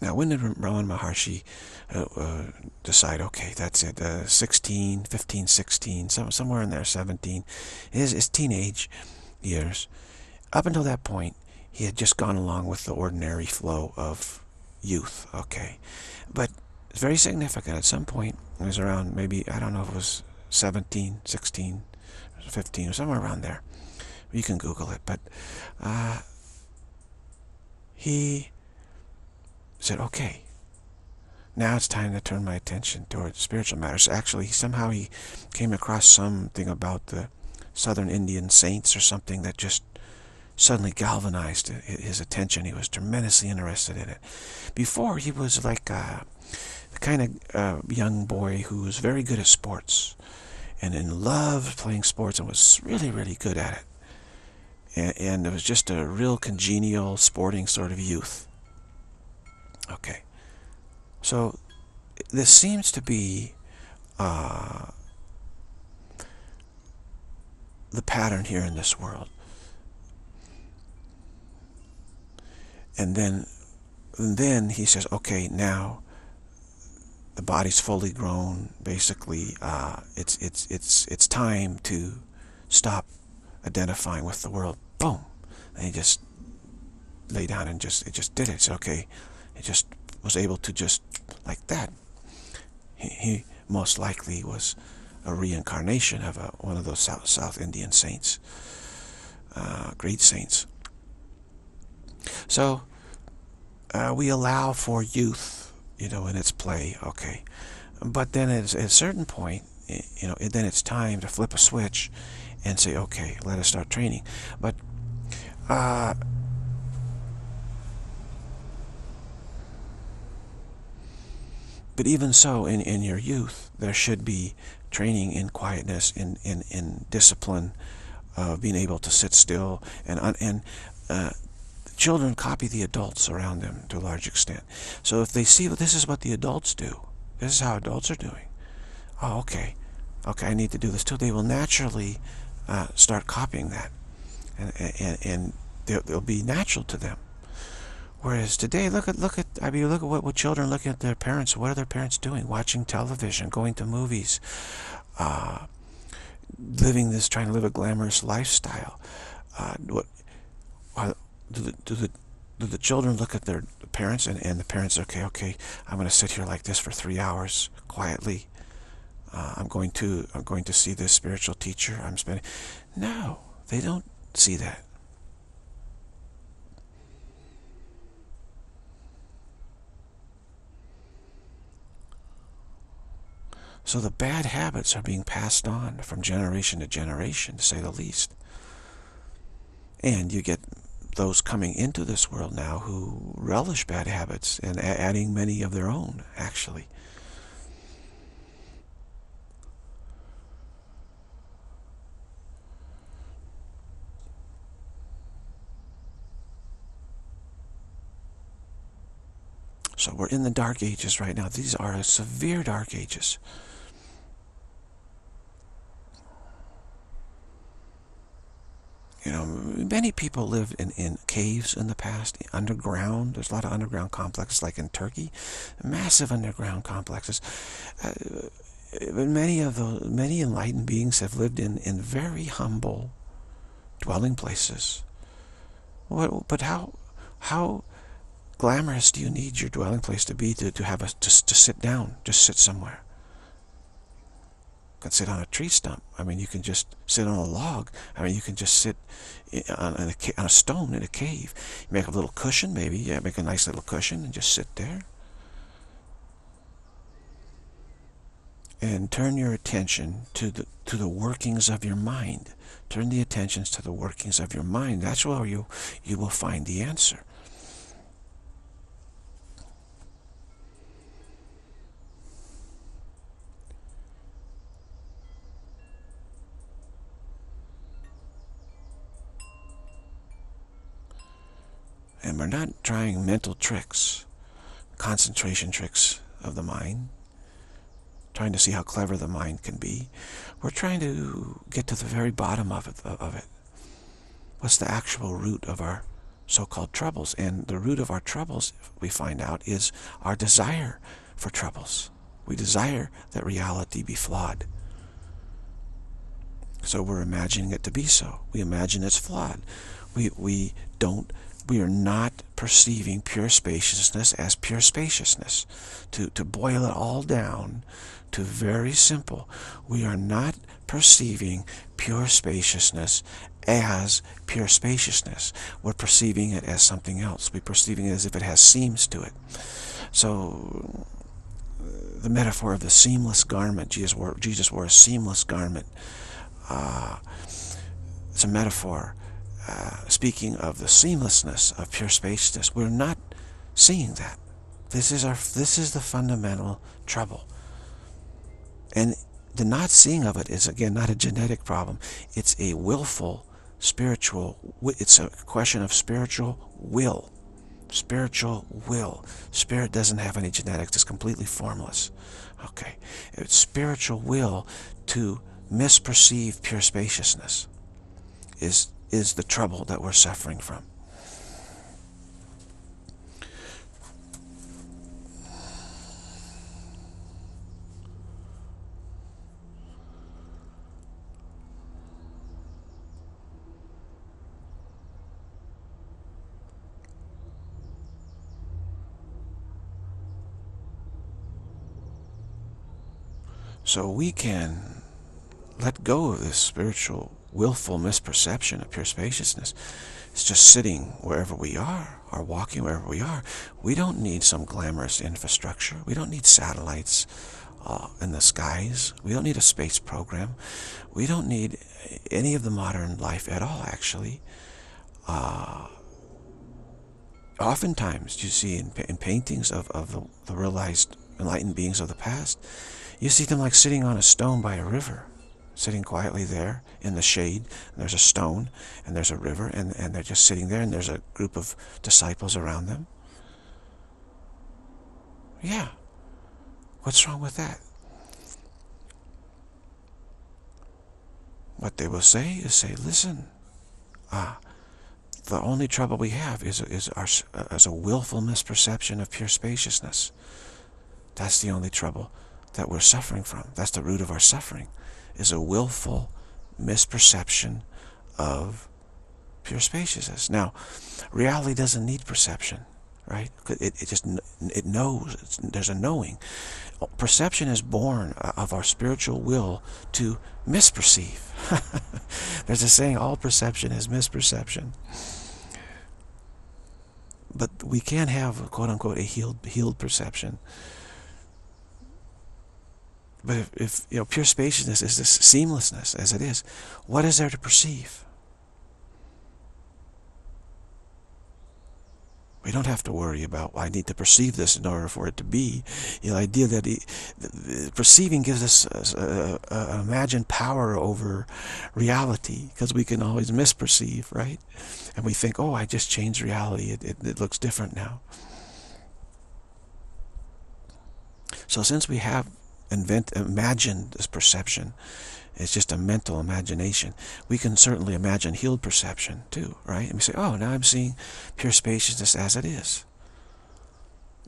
Now, when did Ramana Maharshi uh, uh, decide, okay, that's it, uh, 16, 15, 16, some, somewhere in there, 17, his, his teenage years. Up until that point, he had just gone along with the ordinary flow of youth, okay. But it's very significant. At some point, it was around maybe, I don't know if it was 17, 16, 15, or somewhere around there. You can Google it. But uh, he said, okay, now it's time to turn my attention toward spiritual matters. Actually, somehow he came across something about the southern Indian saints or something that just suddenly galvanized his attention. He was tremendously interested in it. Before, he was like a, the kind of uh, young boy who was very good at sports and, and loved playing sports and was really, really good at it. And, and it was just a real congenial sporting sort of youth. Okay. So this seems to be uh, the pattern here in this world. And then, and then he says, okay, now the body's fully grown. Basically, uh, it's it's it's it's time to stop identifying with the world. Boom, and he just lay down and just it just did it. It's okay. He just was able to just like that. He, he most likely was a reincarnation of a, one of those South, South Indian saints, uh, great saints. So uh, we allow for youth, you know, in its play, okay. But then at, a certain point, you know, then it's time to flip a switch and say, okay, let us start training. But uh, but even so, in, in your youth, there should be training in quietness, in, in, in discipline, of being able to sit still and, and uh, children copy the adults around them to a large extent. So if they see well, this is what the adults do, this is how adults are doing. Oh, okay. Okay, I need to do this too. They will naturally uh, start copying that. And, and, and they'll, be natural to them. Whereas today, look at look at I mean, look at what, what children look at their parents. What are their parents doing? Watching television, going to movies, uh, living this, trying to live a glamorous lifestyle. Uh, what do the, do the, do the children look at their parents and, and the parents, okay, okay, I'm going to sit here like this for three hours quietly. Uh, I'm going to I'm going to see this spiritual teacher. I'm spending. No, they don't see that. So the bad habits are being passed on from generation to generation, to say the least. And you get those coming into this world now who relish bad habits and adding many of their own, actually. So we're in the dark ages right now. These are severe dark ages. You know, many people lived in, in caves in the past, underground. There's a lot of underground complexes, like in Turkey, massive underground complexes. Uh, many of the many enlightened beings have lived in in very humble dwelling places. What, but how how glamorous do you need your dwelling place to be to, to have a just to sit down, just sit somewhere? Can sit on a tree stump. I mean, you can just sit on a log. I mean, you can just sit on a, on a stone in a cave. Make a little cushion, maybe. Yeah, make a nice little cushion and just sit there. And turn your attention to the to the workings of your mind. Turn the attentions to the workings of your mind. That's where you you will find the answer. And we're not trying mental tricks, concentration tricks of the mind, trying to see how clever the mind can be. We're trying to get to the very bottom of it. Of it. What's the actual root of our so-called troubles? And the root of our troubles, we find out, is our desire for troubles. We desire that reality be flawed. So we're imagining it to be so. We imagine it's flawed. We, we don't we are not perceiving pure spaciousness as pure spaciousness. To, to boil it all down to very simple, we are not perceiving pure spaciousness as pure spaciousness. We're perceiving it as something else. We're perceiving it as if it has seams to it. So the metaphor of the seamless garment, Jesus wore, Jesus wore a seamless garment. Uh, it's a metaphor uh, speaking of the seamlessness of pure spaciousness, we're not seeing that. This is our this is the fundamental trouble. And the not seeing of it is again not a genetic problem. It's a willful spiritual it's a question of spiritual will. Spiritual will. Spirit doesn't have any genetics. It's completely formless. Okay. It's spiritual will to misperceive pure spaciousness is is the trouble that we're suffering from. So we can let go of this spiritual willful misperception of pure spaciousness. It's just sitting wherever we are, or walking wherever we are. We don't need some glamorous infrastructure. We don't need satellites uh, in the skies. We don't need a space program. We don't need any of the modern life at all, actually. Uh, oftentimes, you see in, in paintings of, of the, the realized enlightened beings of the past, you see them like sitting on a stone by a river sitting quietly there in the shade. And there's a stone and there's a river and, and they're just sitting there and there's a group of disciples around them. Yeah. What's wrong with that? What they will say is say, listen, ah, the only trouble we have is, is, our, is a willful misperception of pure spaciousness. That's the only trouble that we're suffering from. That's the root of our suffering is a willful misperception of pure spaciousness. Now, reality doesn't need perception, right? It, it just it knows. It's, there's a knowing. Perception is born of our spiritual will to misperceive. *laughs* there's a saying, all perception is misperception. But we can't have, quote unquote, a healed, healed perception But if, if you know pure spaciousness is this seamlessness as it is, what is there to perceive? We don't have to worry about, I need to perceive this in order for it to be. The idea that he, the, perceiving gives us an imagined power over reality because we can always misperceive, right? And we think, oh, I just changed reality. It, it, it looks different now. So since we have invent, imagined this perception, it's just a mental imagination. We can certainly imagine healed perception too, right? And we say, oh, now I'm seeing pure spaciousness as it is.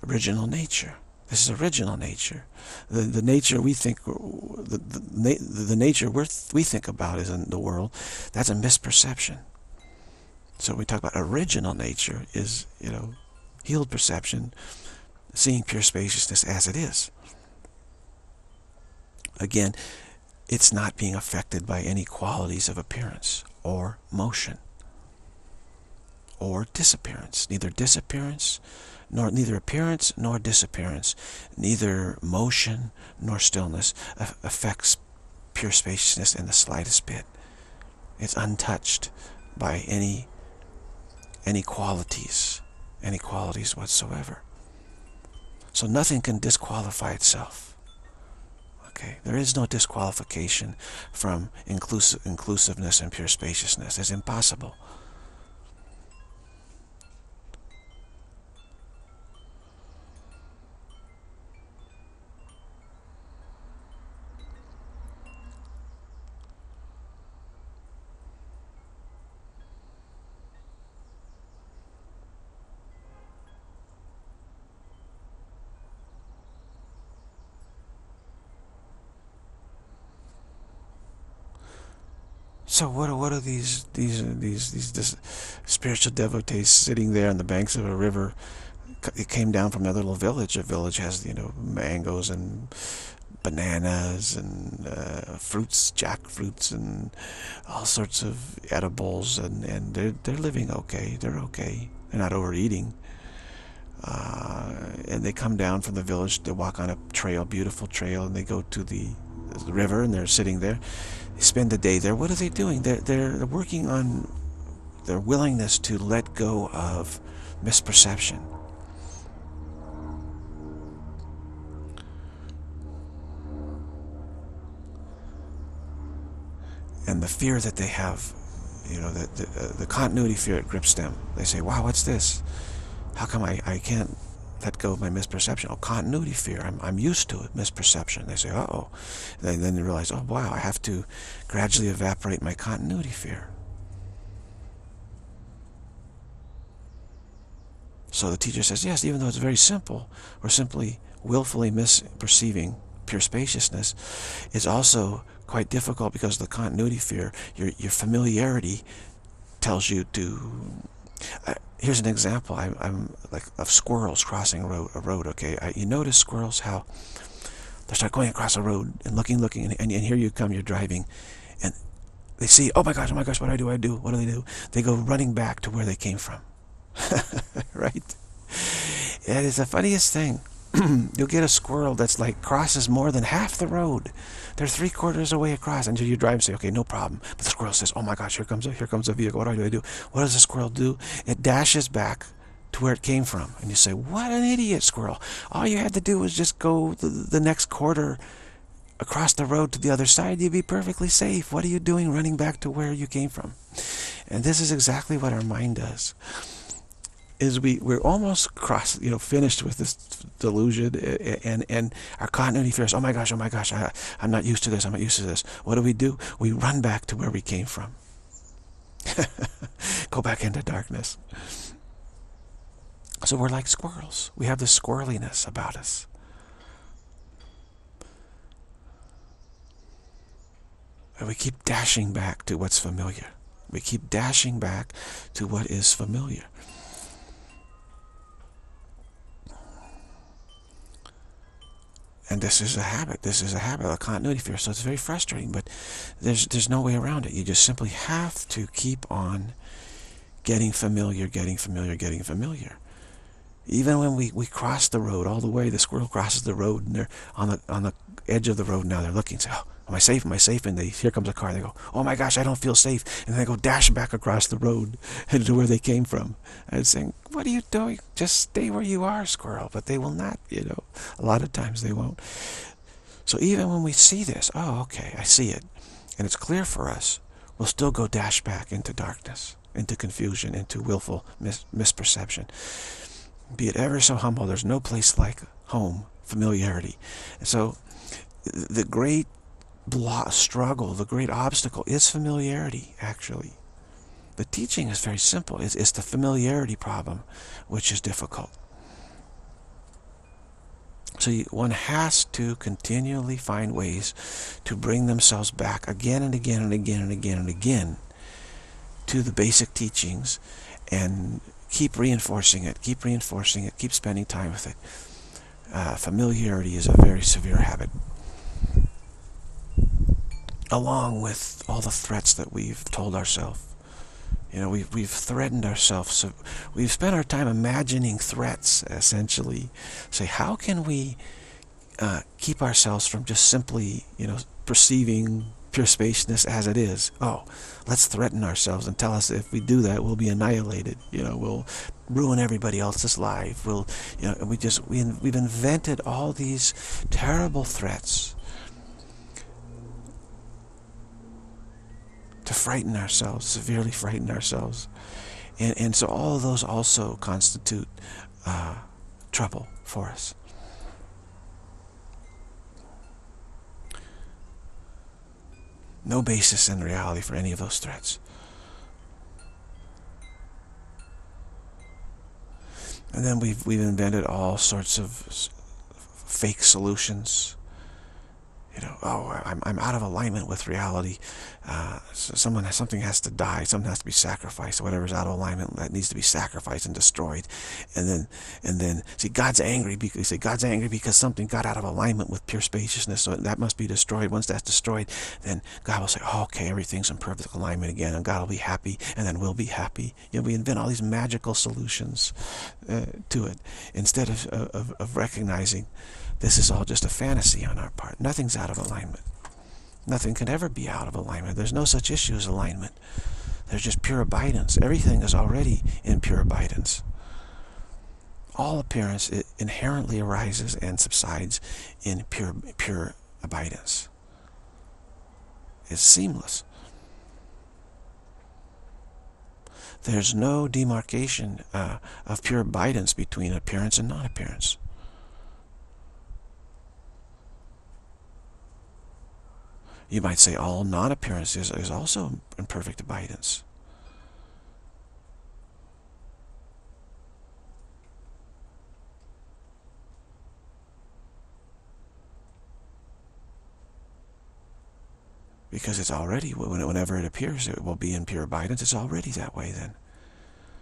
Original nature. This is original nature. The, the nature we think, the, the, the nature we we think about is in the world, that's a misperception. So we talk about original nature is, you know, healed perception, seeing pure spaciousness as it is. Again, it's not being affected by any qualities of appearance or motion or disappearance. Neither disappearance, nor neither appearance nor disappearance, neither motion nor stillness affects pure spaciousness in the slightest bit. It's untouched by any any qualities, any qualities whatsoever. So nothing can disqualify itself. Okay, there is no disqualification from inclusive, inclusiveness and pure spaciousness. It's impossible. So what are what are these these these these this spiritual devotees sitting there on the banks of a river? It came down from another little village. A village has you know mangoes and bananas and uh, fruits, jackfruits, and all sorts of edibles, and and they're they're living okay. They're okay. They're not overeating. Uh, and they come down from the village. They walk on a trail, beautiful trail, and they go to the, the river, and they're sitting there spend the day there. What are they doing? They're, they're working on their willingness to let go of misperception. And the fear that they have, you know, the, the, uh, the continuity fear that grips them. They say, wow, what's this? How come I, I can't let go of my misperception. Oh, continuity fear. I'm, I'm used to it. Misperception. They say, uh-oh. Then, then they realize, oh, wow, I have to gradually evaporate my continuity fear. So the teacher says, yes, even though it's very simple, or simply willfully misperceiving pure spaciousness, is also quite difficult because of the continuity fear. Your, your familiarity tells you to... Here's an example. I, am like of squirrels crossing a road. A road okay, I, you notice squirrels how they start going across a road and looking, looking, and, and, and, here you come. You're driving, and they see, oh my gosh, oh my gosh, what do I do? I do. What do they do? They go running back to where they came from. *laughs* right? It is the funniest thing. *clears throat* You'll get a squirrel that's like crosses more than half the road they're three quarters away across until you drive and say, okay, no problem. But the squirrel says, oh my gosh, here comes a, here comes a vehicle. What do I do? What does the squirrel do? It dashes back to where it came from. And you say, what an idiot, squirrel. All you had to do was just go the, the next quarter across the road to the other side. You'd be perfectly safe. What are you doing running back to where you came from? And this is exactly what our mind does is we we're almost cross you know finished with this delusion eh, eh, and and our continuity fears oh my gosh oh my gosh I, i'm not used to this i'm not used to this. What do we do? We run back to where we came from. *laughs* Go back into darkness. So we're like squirrels. We have this squirreliness about us. And we keep dashing back to what's familiar. We keep dashing back to what is familiar and this is a habit. This is a habit, a continuity fear. So it's very frustrating, but there's there's no way around it. You just simply have to keep on getting familiar, getting familiar, getting familiar. Even when we, we cross the road all the way, the squirrel crosses the road and they're on the on the edge of the road now. They're looking, say, oh, am I safe? Am I safe? And they, here comes a car. They go, oh my gosh, I don't feel safe. And they go dash back across the road *laughs* to where they came from. And saying, what are you doing? Just stay where you are, squirrel. But they will not, you know. A lot of times they won't. So even when we see this, oh, okay, I see it. And it's clear for us, we'll still go dash back into darkness, into confusion, into willful mis misperception. Be it ever so humble, there's no place like home, familiarity. And so the great struggle, the great obstacle is familiarity, actually. The teaching is very simple. It's, it's the familiarity problem which is difficult. So you, one has to continually find ways to bring themselves back again and again and again and again and again to the basic teachings and keep reinforcing it, keep reinforcing it, keep spending time with it. Uh, familiarity is a very severe habit along with all the threats that we've told ourselves. You know, we've, we've threatened ourselves. So we've spent our time imagining threats, essentially. Say, how can we uh, keep ourselves from just simply, you know, perceiving pure spaceness as it is? Oh, let's threaten ourselves and tell us if we do that, we'll be annihilated. You know, we'll ruin everybody else's life. We'll, you know, we just, we, we've invented all these terrible threats to frighten ourselves, severely frighten ourselves. And, and so all of those also constitute uh, trouble for us. No basis in reality for any of those threats. And then we've, we've invented all sorts of fake solutions you know, oh, I'm, I'm out of alignment with reality. Uh, someone something has to die. Something has to be sacrificed. Whatever's out of alignment that needs to be sacrificed and destroyed. And then, and then, see, God's angry because say God's angry because something got out of alignment with pure spaciousness. So that must be destroyed. Once that's destroyed, then God will say, oh, okay, everything's in perfect alignment again, and God will be happy, and then we'll be happy. You know, we invent all these magical solutions uh, to it instead of, of, of recognizing this is all just a fantasy on our part. Nothing's out of alignment. Nothing can ever be out of alignment. There's no such issue as alignment. There's just pure abidance. Everything is already in pure abidance. All appearance inherently arises and subsides in pure, pure abidance. It's seamless. There's no demarcation uh, of pure abidance between appearance and non-appearance. You might say all non-appearance is, is also in perfect abidance. Because it's already, whenever it appears, it will be in pure abidance. It's already that way then.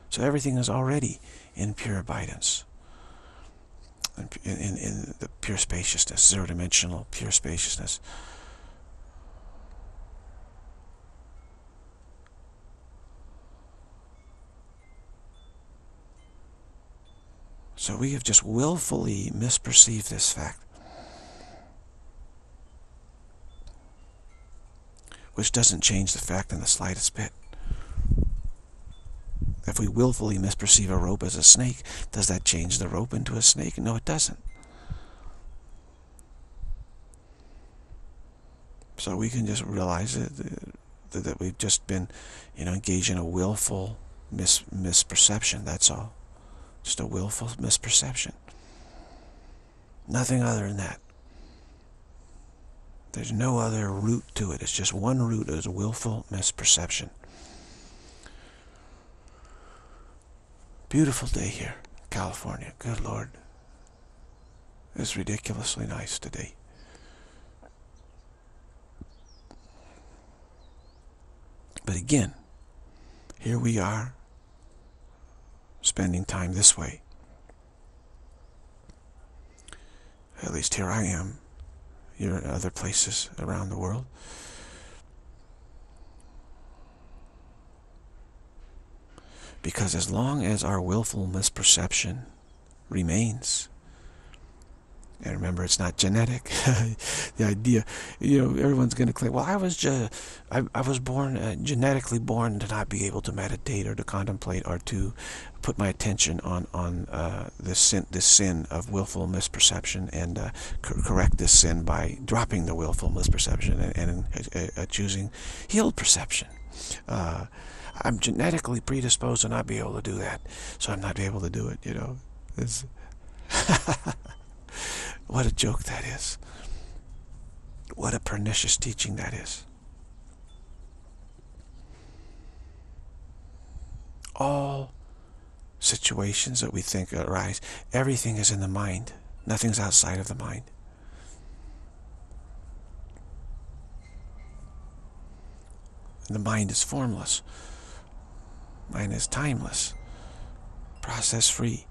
So everything is already in pure abidance. In, in, in the pure spaciousness, zero-dimensional pure spaciousness. So we have just willfully misperceived this fact. Which doesn't change the fact in the slightest bit. If we willfully misperceive a rope as a snake, does that change the rope into a snake? No, it doesn't. So we can just realize that, that we've just been, you know, engaged in a willful mis misperception, that's all. Just a willful misperception. Nothing other than that. There's no other root to it. It's just one root is willful misperception. Beautiful day here, California. Good Lord. It's ridiculously nice today. But again, here we are spending time this way. At least here I am. You're in other places around the world. Because as long as our willful misperception remains, And remember, it's not genetic. *laughs* the idea, you know, everyone's going to claim, well, I was just, I, I was born, uh, genetically born to not be able to meditate or to contemplate or to put my attention on, on uh, this, sin, this sin of willful misperception and uh, correct this sin by dropping the willful misperception and, and uh, uh, choosing healed perception. Uh, I'm genetically predisposed to not be able to do that, so I'm not able to do it, you know. *laughs* What a joke that is. What a pernicious teaching that is. All situations that we think arise, everything is in the mind. Nothing's outside of the mind. The mind is formless. Mind is timeless. Process free.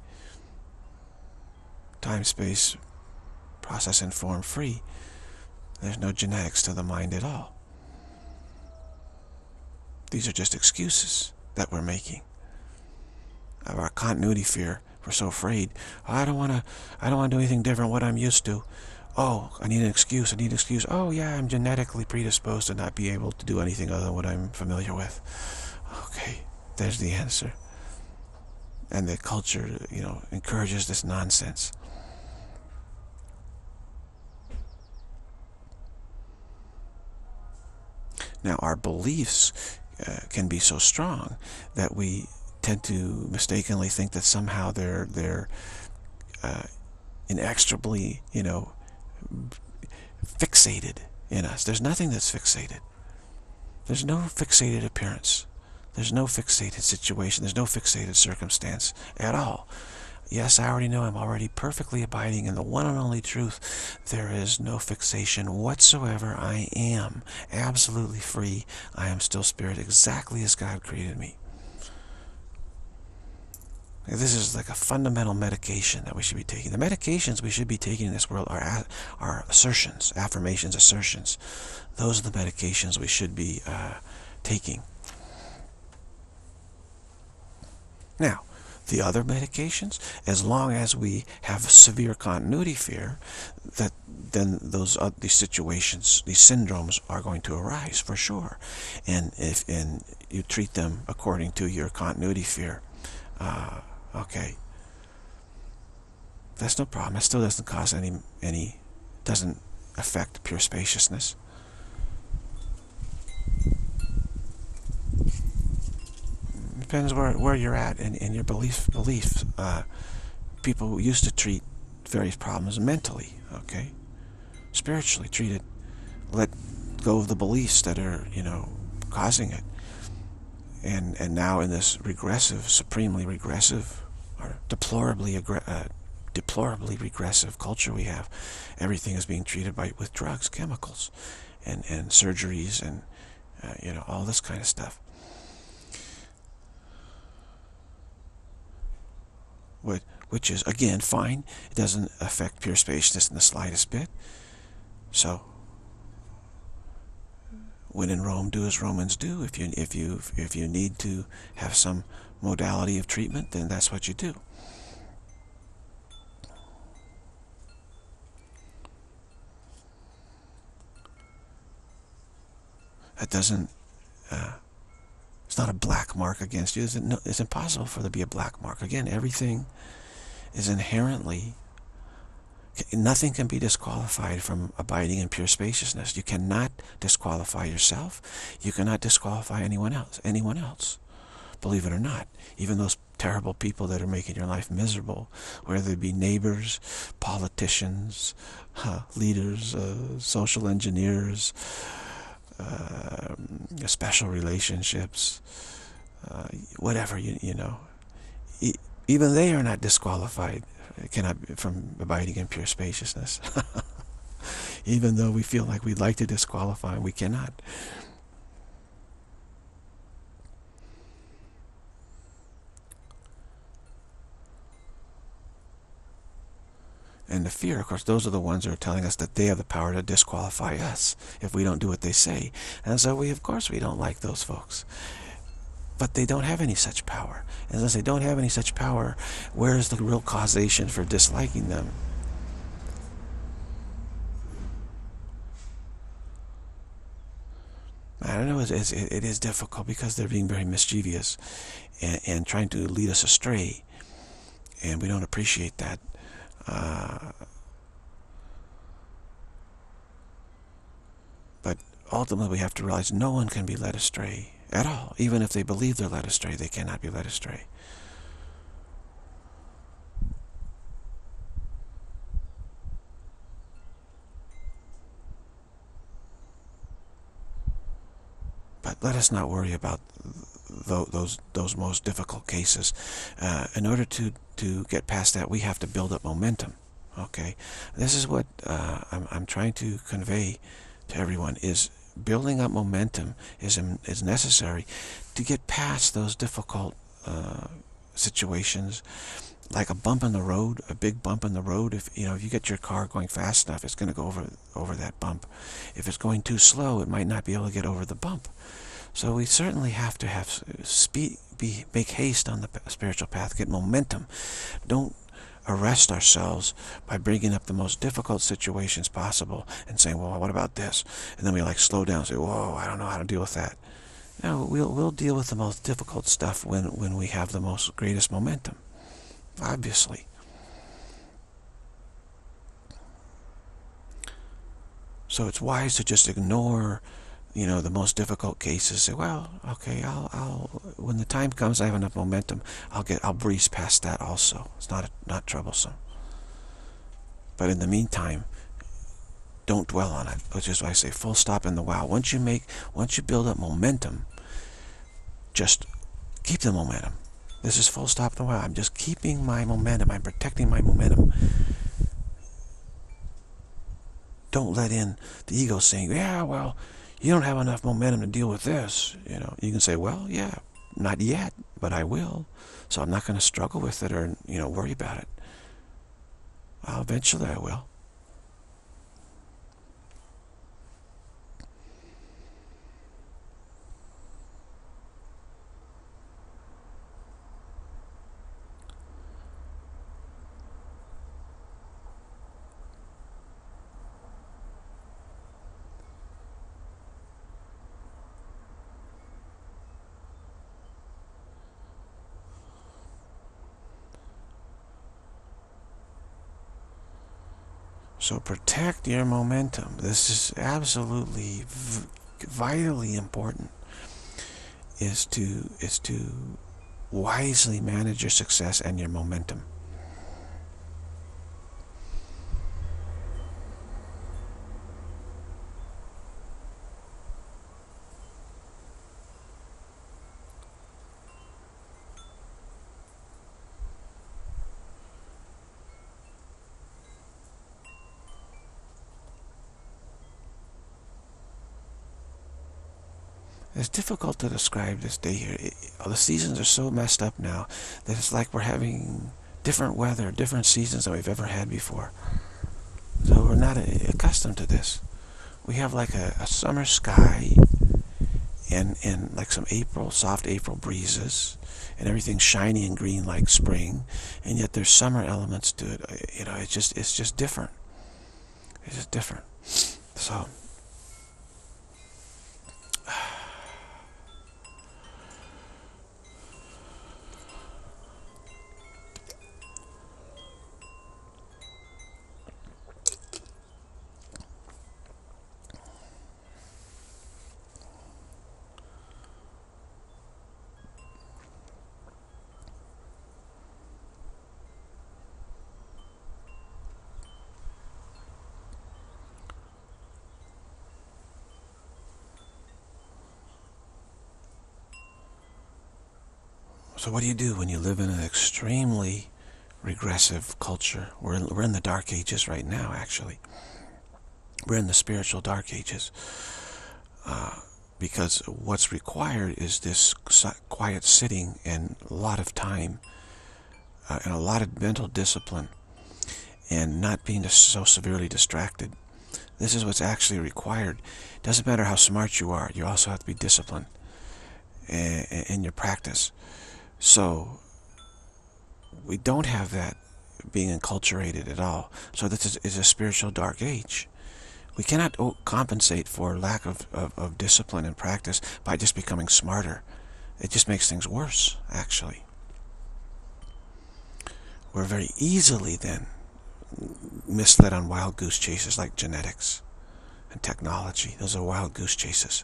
Time space process and form free. There's no genetics to the mind at all. These are just excuses that we're making. Of our continuity fear, we're so afraid. I don't want to. I don't want to do anything different. What I'm used to. Oh, I need an excuse. I need an excuse. Oh, yeah, I'm genetically predisposed to not be able to do anything other than what I'm familiar with. Okay, there's the answer. And the culture, you know, encourages this nonsense. Now, our beliefs uh, can be so strong that we tend to mistakenly think that somehow they're they're uh, inextricably, you know, fixated in us. There's nothing that's fixated. There's no fixated appearance. There's no fixated situation. There's no fixated circumstance at all. Yes, I already know I'm already perfectly abiding in the one and only truth. There is no fixation whatsoever. I am absolutely free. I am still spirit exactly as God created me. This is like a fundamental medication that we should be taking. The medications we should be taking in this world are, are assertions, affirmations, assertions. Those are the medications we should be uh, taking. Now, the other medications, as long as we have severe continuity fear, that then those uh, these situations, these syndromes are going to arise for sure, and if and you treat them according to your continuity fear, uh, okay, that's no problem. It still doesn't cause any any doesn't affect pure spaciousness. Depends where, where you're at and, in your belief beliefs. Uh, people used to treat various problems mentally, okay? Spiritually treated. Let go of the beliefs that are, you know, causing it. And, and now in this regressive, supremely regressive, or deplorably uh, deplorably regressive culture we have, everything is being treated by with drugs, chemicals, and, and surgeries, and, uh, you know, all this kind of stuff. Which is, again, fine. It doesn't affect pure spaciousness in the slightest bit. So, when in Rome, do as Romans do. If you, if you, if you need to have some modality of treatment, then that's what you do. That doesn't, uh, it's not a black mark against you. It's, it's impossible for there to be a black mark. Again, everything is inherently nothing can be disqualified from abiding in pure spaciousness. You cannot disqualify yourself. You cannot disqualify anyone else. Anyone else, believe it or not. Even those terrible people that are making your life miserable, whether they be neighbors, politicians, leaders, uh, social engineers, uh, special relationships, uh, whatever you you know even they are not disqualified cannot from abiding in pure spaciousness. *laughs* even though we feel like we'd like to disqualify, we cannot. and the fear, of course, those are the ones who are telling us that they have the power to disqualify us if we don't do what they say. And so we, of course, we don't like those folks. But they don't have any such power. And since they don't have any such power, where is the real causation for disliking them? I don't know, it's, it's, it is difficult because they're being very mischievous and, and trying to lead us astray. And we don't appreciate that. But ultimately we have to realize no one can be led astray at all. Even if they believe they're led astray, they cannot be led astray. But let us not worry about those those most difficult cases. Uh, in order to to get past that, we have to build up momentum. Okay, this is what uh, I'm I'm trying to convey to everyone is building up momentum is is necessary to get past those difficult uh, situations like a bump in the road, a big bump in the road. If you know, if you get your car going fast enough, it's going to go over over that bump. If it's going too slow, it might not be able to get over the bump. So we certainly have to have speed, be make haste on the spiritual path, get momentum. Don't arrest ourselves by bringing up the most difficult situations possible and saying, "Well, what about this?" And then we like slow down, and say, "Whoa, I don't know how to deal with that." No, we'll we'll deal with the most difficult stuff when when we have the most greatest momentum obviously. So it's wise to just ignore, you know, the most difficult cases. Say, well, okay, I'll, I'll, when the time comes, I have enough momentum. I'll get, I'll breeze past that also. It's not, not troublesome. But in the meantime, don't dwell on it. Which is why I say full stop in the wow. Once you make, once you build up momentum, just keep the momentum. This is full stop in the wow. I'm just keeping my momentum. I'm protecting my momentum. Don't let in the ego saying, yeah, well, you don't have enough momentum to deal with this. You know, you can say, well, yeah, not yet, but I will. So I'm not going to struggle with it or, you know, worry about it. Well, eventually I will. So protect your momentum. This is absolutely vitally important. Is to is to wisely manage your success and your momentum. Difficult to describe this day here. It, the seasons are so messed up now that it's like we're having different weather, different seasons than we've ever had before. So we're not uh, accustomed to this. We have like a, a summer sky and, and like some April, soft April breezes and everything's shiny and green like spring and yet there's summer elements to it. Uh, you know, it's just, it's just different. It's just different. So So what do you do when you live in an extremely regressive culture? We're in, we're in the dark ages right now, actually. We're in the spiritual dark ages. Uh, because what's required is this quiet sitting and a lot of time uh, and a lot of mental discipline and not being so severely distracted. This is what's actually required. Doesn't matter how smart you are, you also have to be disciplined in, in your practice. So we don't have that being enculturated at all. So this is, is a spiritual dark age We cannot compensate for lack of, of, of discipline and practice by just becoming smarter. It just makes things worse, actually. We're very easily then misled on wild goose chases like genetics and technology. Those are wild goose chases.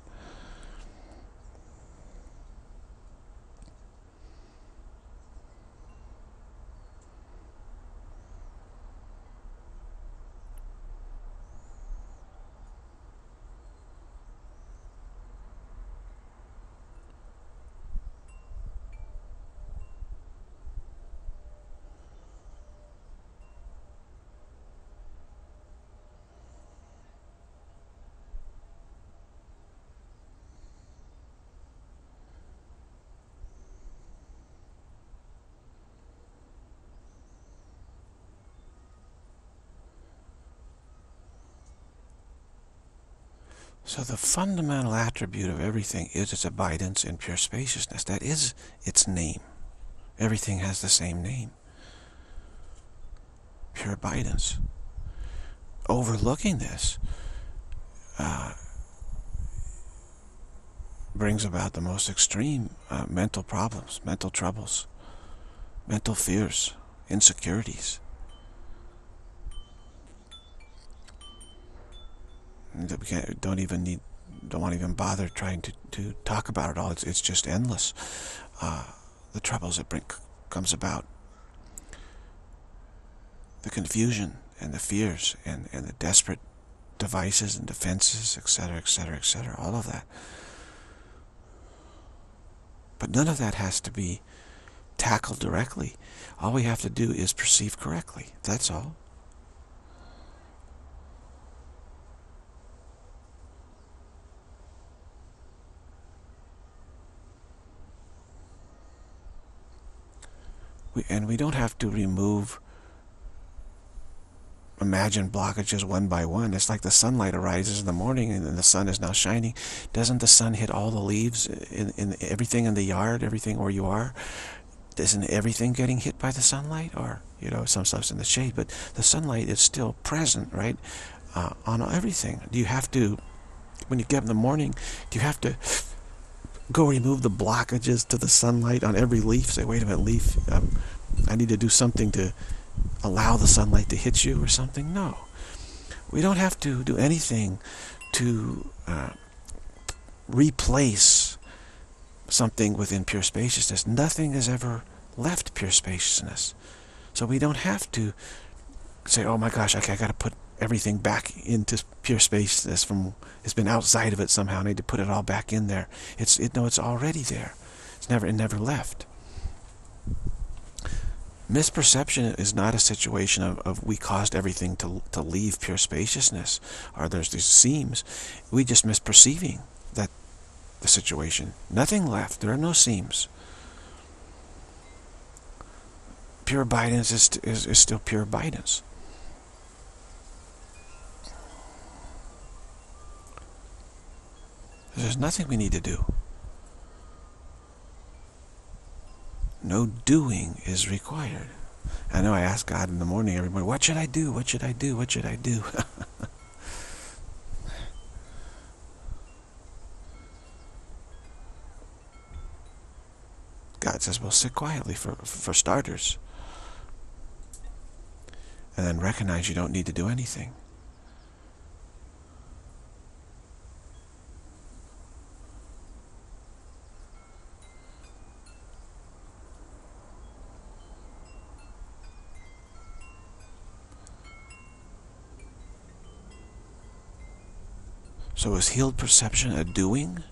So the fundamental attribute of everything is its abidance in pure spaciousness. That is its name. Everything has the same name. Pure abidance. Overlooking this uh, brings about the most extreme uh, mental problems, mental troubles, mental fears, insecurities. we don't even need, don't want to even bother trying to, to talk about it all. It's, it's just endless. Uh, the troubles it bring, comes about. The confusion and the fears and, and the desperate devices and defenses, etc., etc., etc., all of that. But none of that has to be tackled directly. All we have to do is perceive correctly. That's all. And we don't have to remove imagined blockages one by one. It's like the sunlight arises in the morning and the sun is now shining. Doesn't the sun hit all the leaves in, in everything in the yard, everything where you are? Isn't everything getting hit by the sunlight? Or, you know, some stuff's in the shade, but the sunlight is still present, right? Uh, on everything. Do you have to, when you get up in the morning, do you have to go remove the blockages to the sunlight on every leaf. Say, wait a minute, leaf, um, I need to do something to allow the sunlight to hit you or something. No. We don't have to do anything to uh, replace something within pure spaciousness. Nothing has ever left pure spaciousness. So we don't have to say, oh my gosh, okay, I got to put everything back into pure space from it's been outside of it somehow. I need to put it all back in there. It's it no, it's already there. It's never it never left. Misperception is not a situation of, of we caused everything to, to leave pure spaciousness, or there's these seams. We just misperceiving that the situation. Nothing left. There are no seams. Pure abidance is, is, is still pure abidance. There's nothing we need to do. No doing is required. I know I ask God in the morning every morning, what should I do? What should I do? What should I do? *laughs* God says, well, sit quietly for, for starters. And then recognize you don't need to do anything. So is healed perception a doing?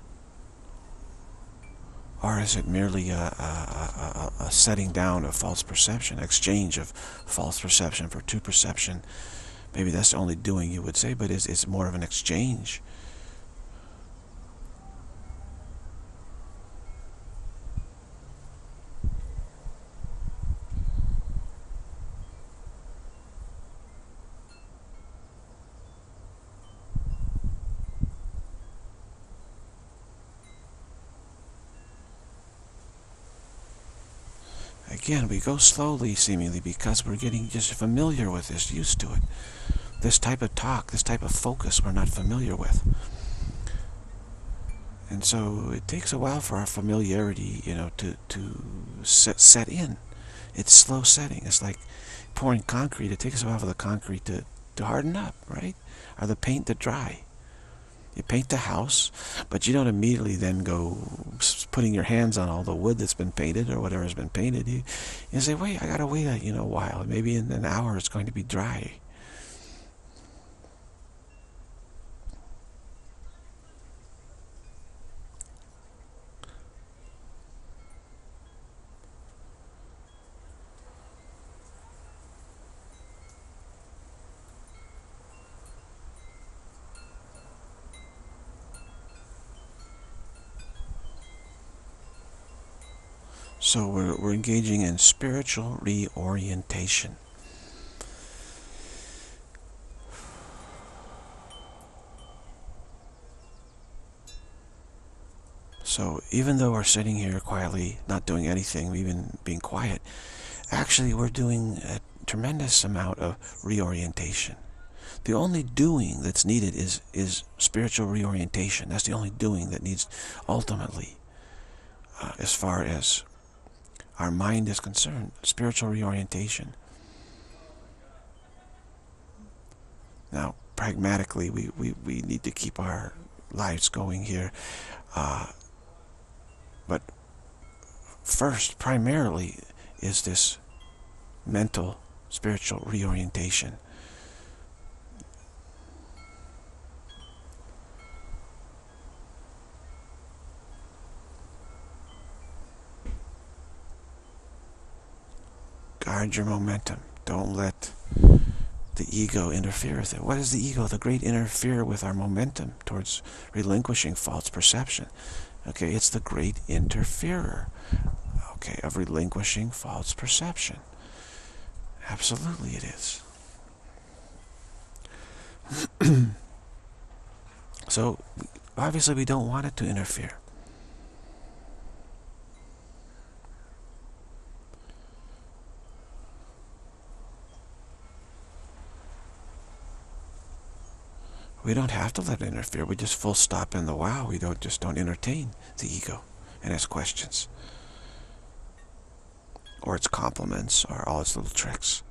Or is it merely a, a, a, a setting down of false perception, exchange of false perception for true perception? Maybe that's the only doing you would say, but it's, it's more of an exchange. We go slowly, seemingly, because we're getting just familiar with this, used to it. this type of talk, this type of focus we're not familiar with. And so it takes a while for our familiarity, you know, to, to set, set in. It's slow setting. It's like pouring concrete. It takes a while for the concrete to, to harden up, right? Or the paint to dry. You paint the house, but you don't immediately then go putting your hands on all the wood that's been painted or whatever has been painted. You, you say, wait, I gotta wait a you know while. Maybe in an hour it's going to be dry. So we're, we're engaging in spiritual reorientation. So even though we're sitting here quietly, not doing anything, even being quiet, actually we're doing a tremendous amount of reorientation. The only doing that's needed is, is spiritual reorientation. That's the only doing that needs ultimately uh, as far as our mind is concerned, spiritual reorientation. Now, pragmatically, we, we, we need to keep our lives going here. Uh, but first, primarily, is this mental, spiritual reorientation. Your momentum. Don't let the ego interfere with it. What is the ego? The great interfere with our momentum towards relinquishing false perception. Okay, it's the great interferer, okay, of relinquishing false perception. Absolutely it is. *clears throat* so, obviously we don't want it to interfere. We don't have to let it interfere. We just full stop in the wow. We don't just don't entertain the ego and its questions. Or its compliments or all its little tricks.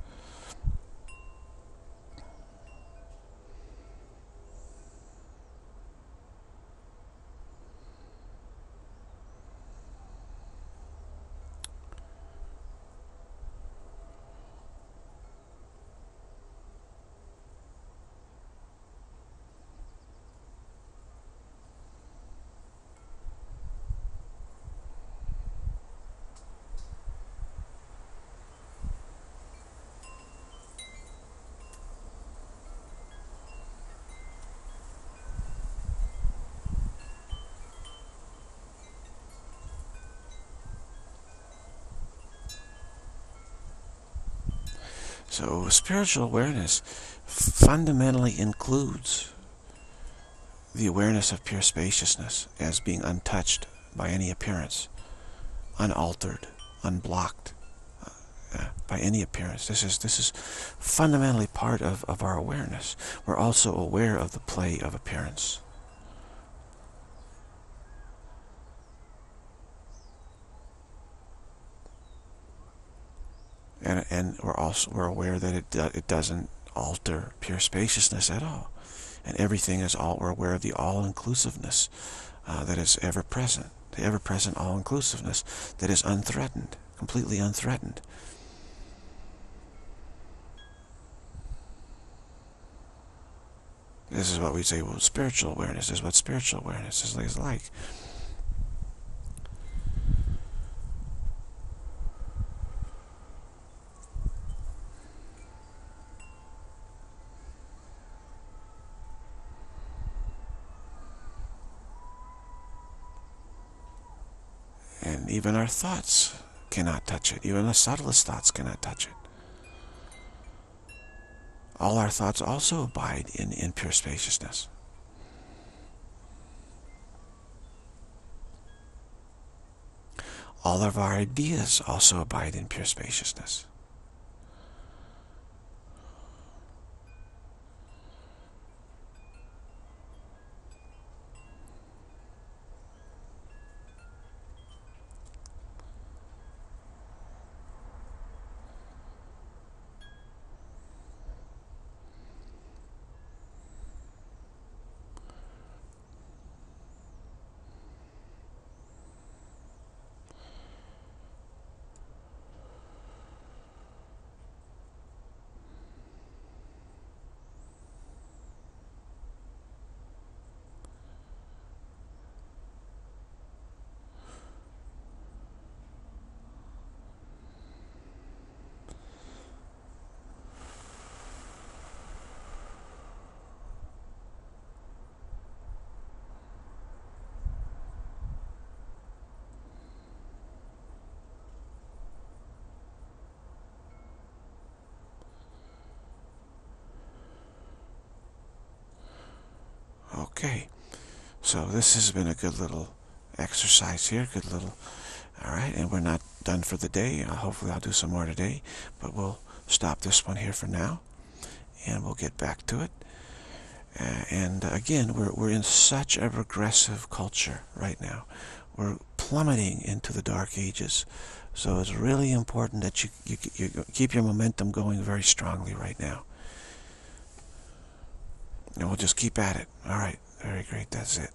So spiritual awareness fundamentally includes the awareness of pure spaciousness as being untouched by any appearance, unaltered, unblocked uh, by any appearance. This is this is fundamentally part of, of our awareness. We're also aware of the play of appearance. And we're also we're aware that it it doesn't alter pure spaciousness at all, and everything is all we're aware of the all-inclusiveness uh, that is ever present, the ever-present all-inclusiveness that is unthreatened, completely unthreatened. This is what we say, well, spiritual awareness is what spiritual awareness is like. Even our thoughts cannot touch it. Even the subtlest thoughts cannot touch it. All our thoughts also abide in, in pure spaciousness. All of our ideas also abide in pure spaciousness. Okay. So this has been a good little exercise here. Good little. All right. And we're not done for the day. Uh, hopefully I'll do some more today. But we'll stop this one here for now. And we'll get back to it. Uh, and again, we're, we're in such a regressive culture right now. We're plummeting into the dark ages. So it's really important that you, you, you keep your momentum going very strongly right now. And we'll just keep at it. All right. Very great. That's it.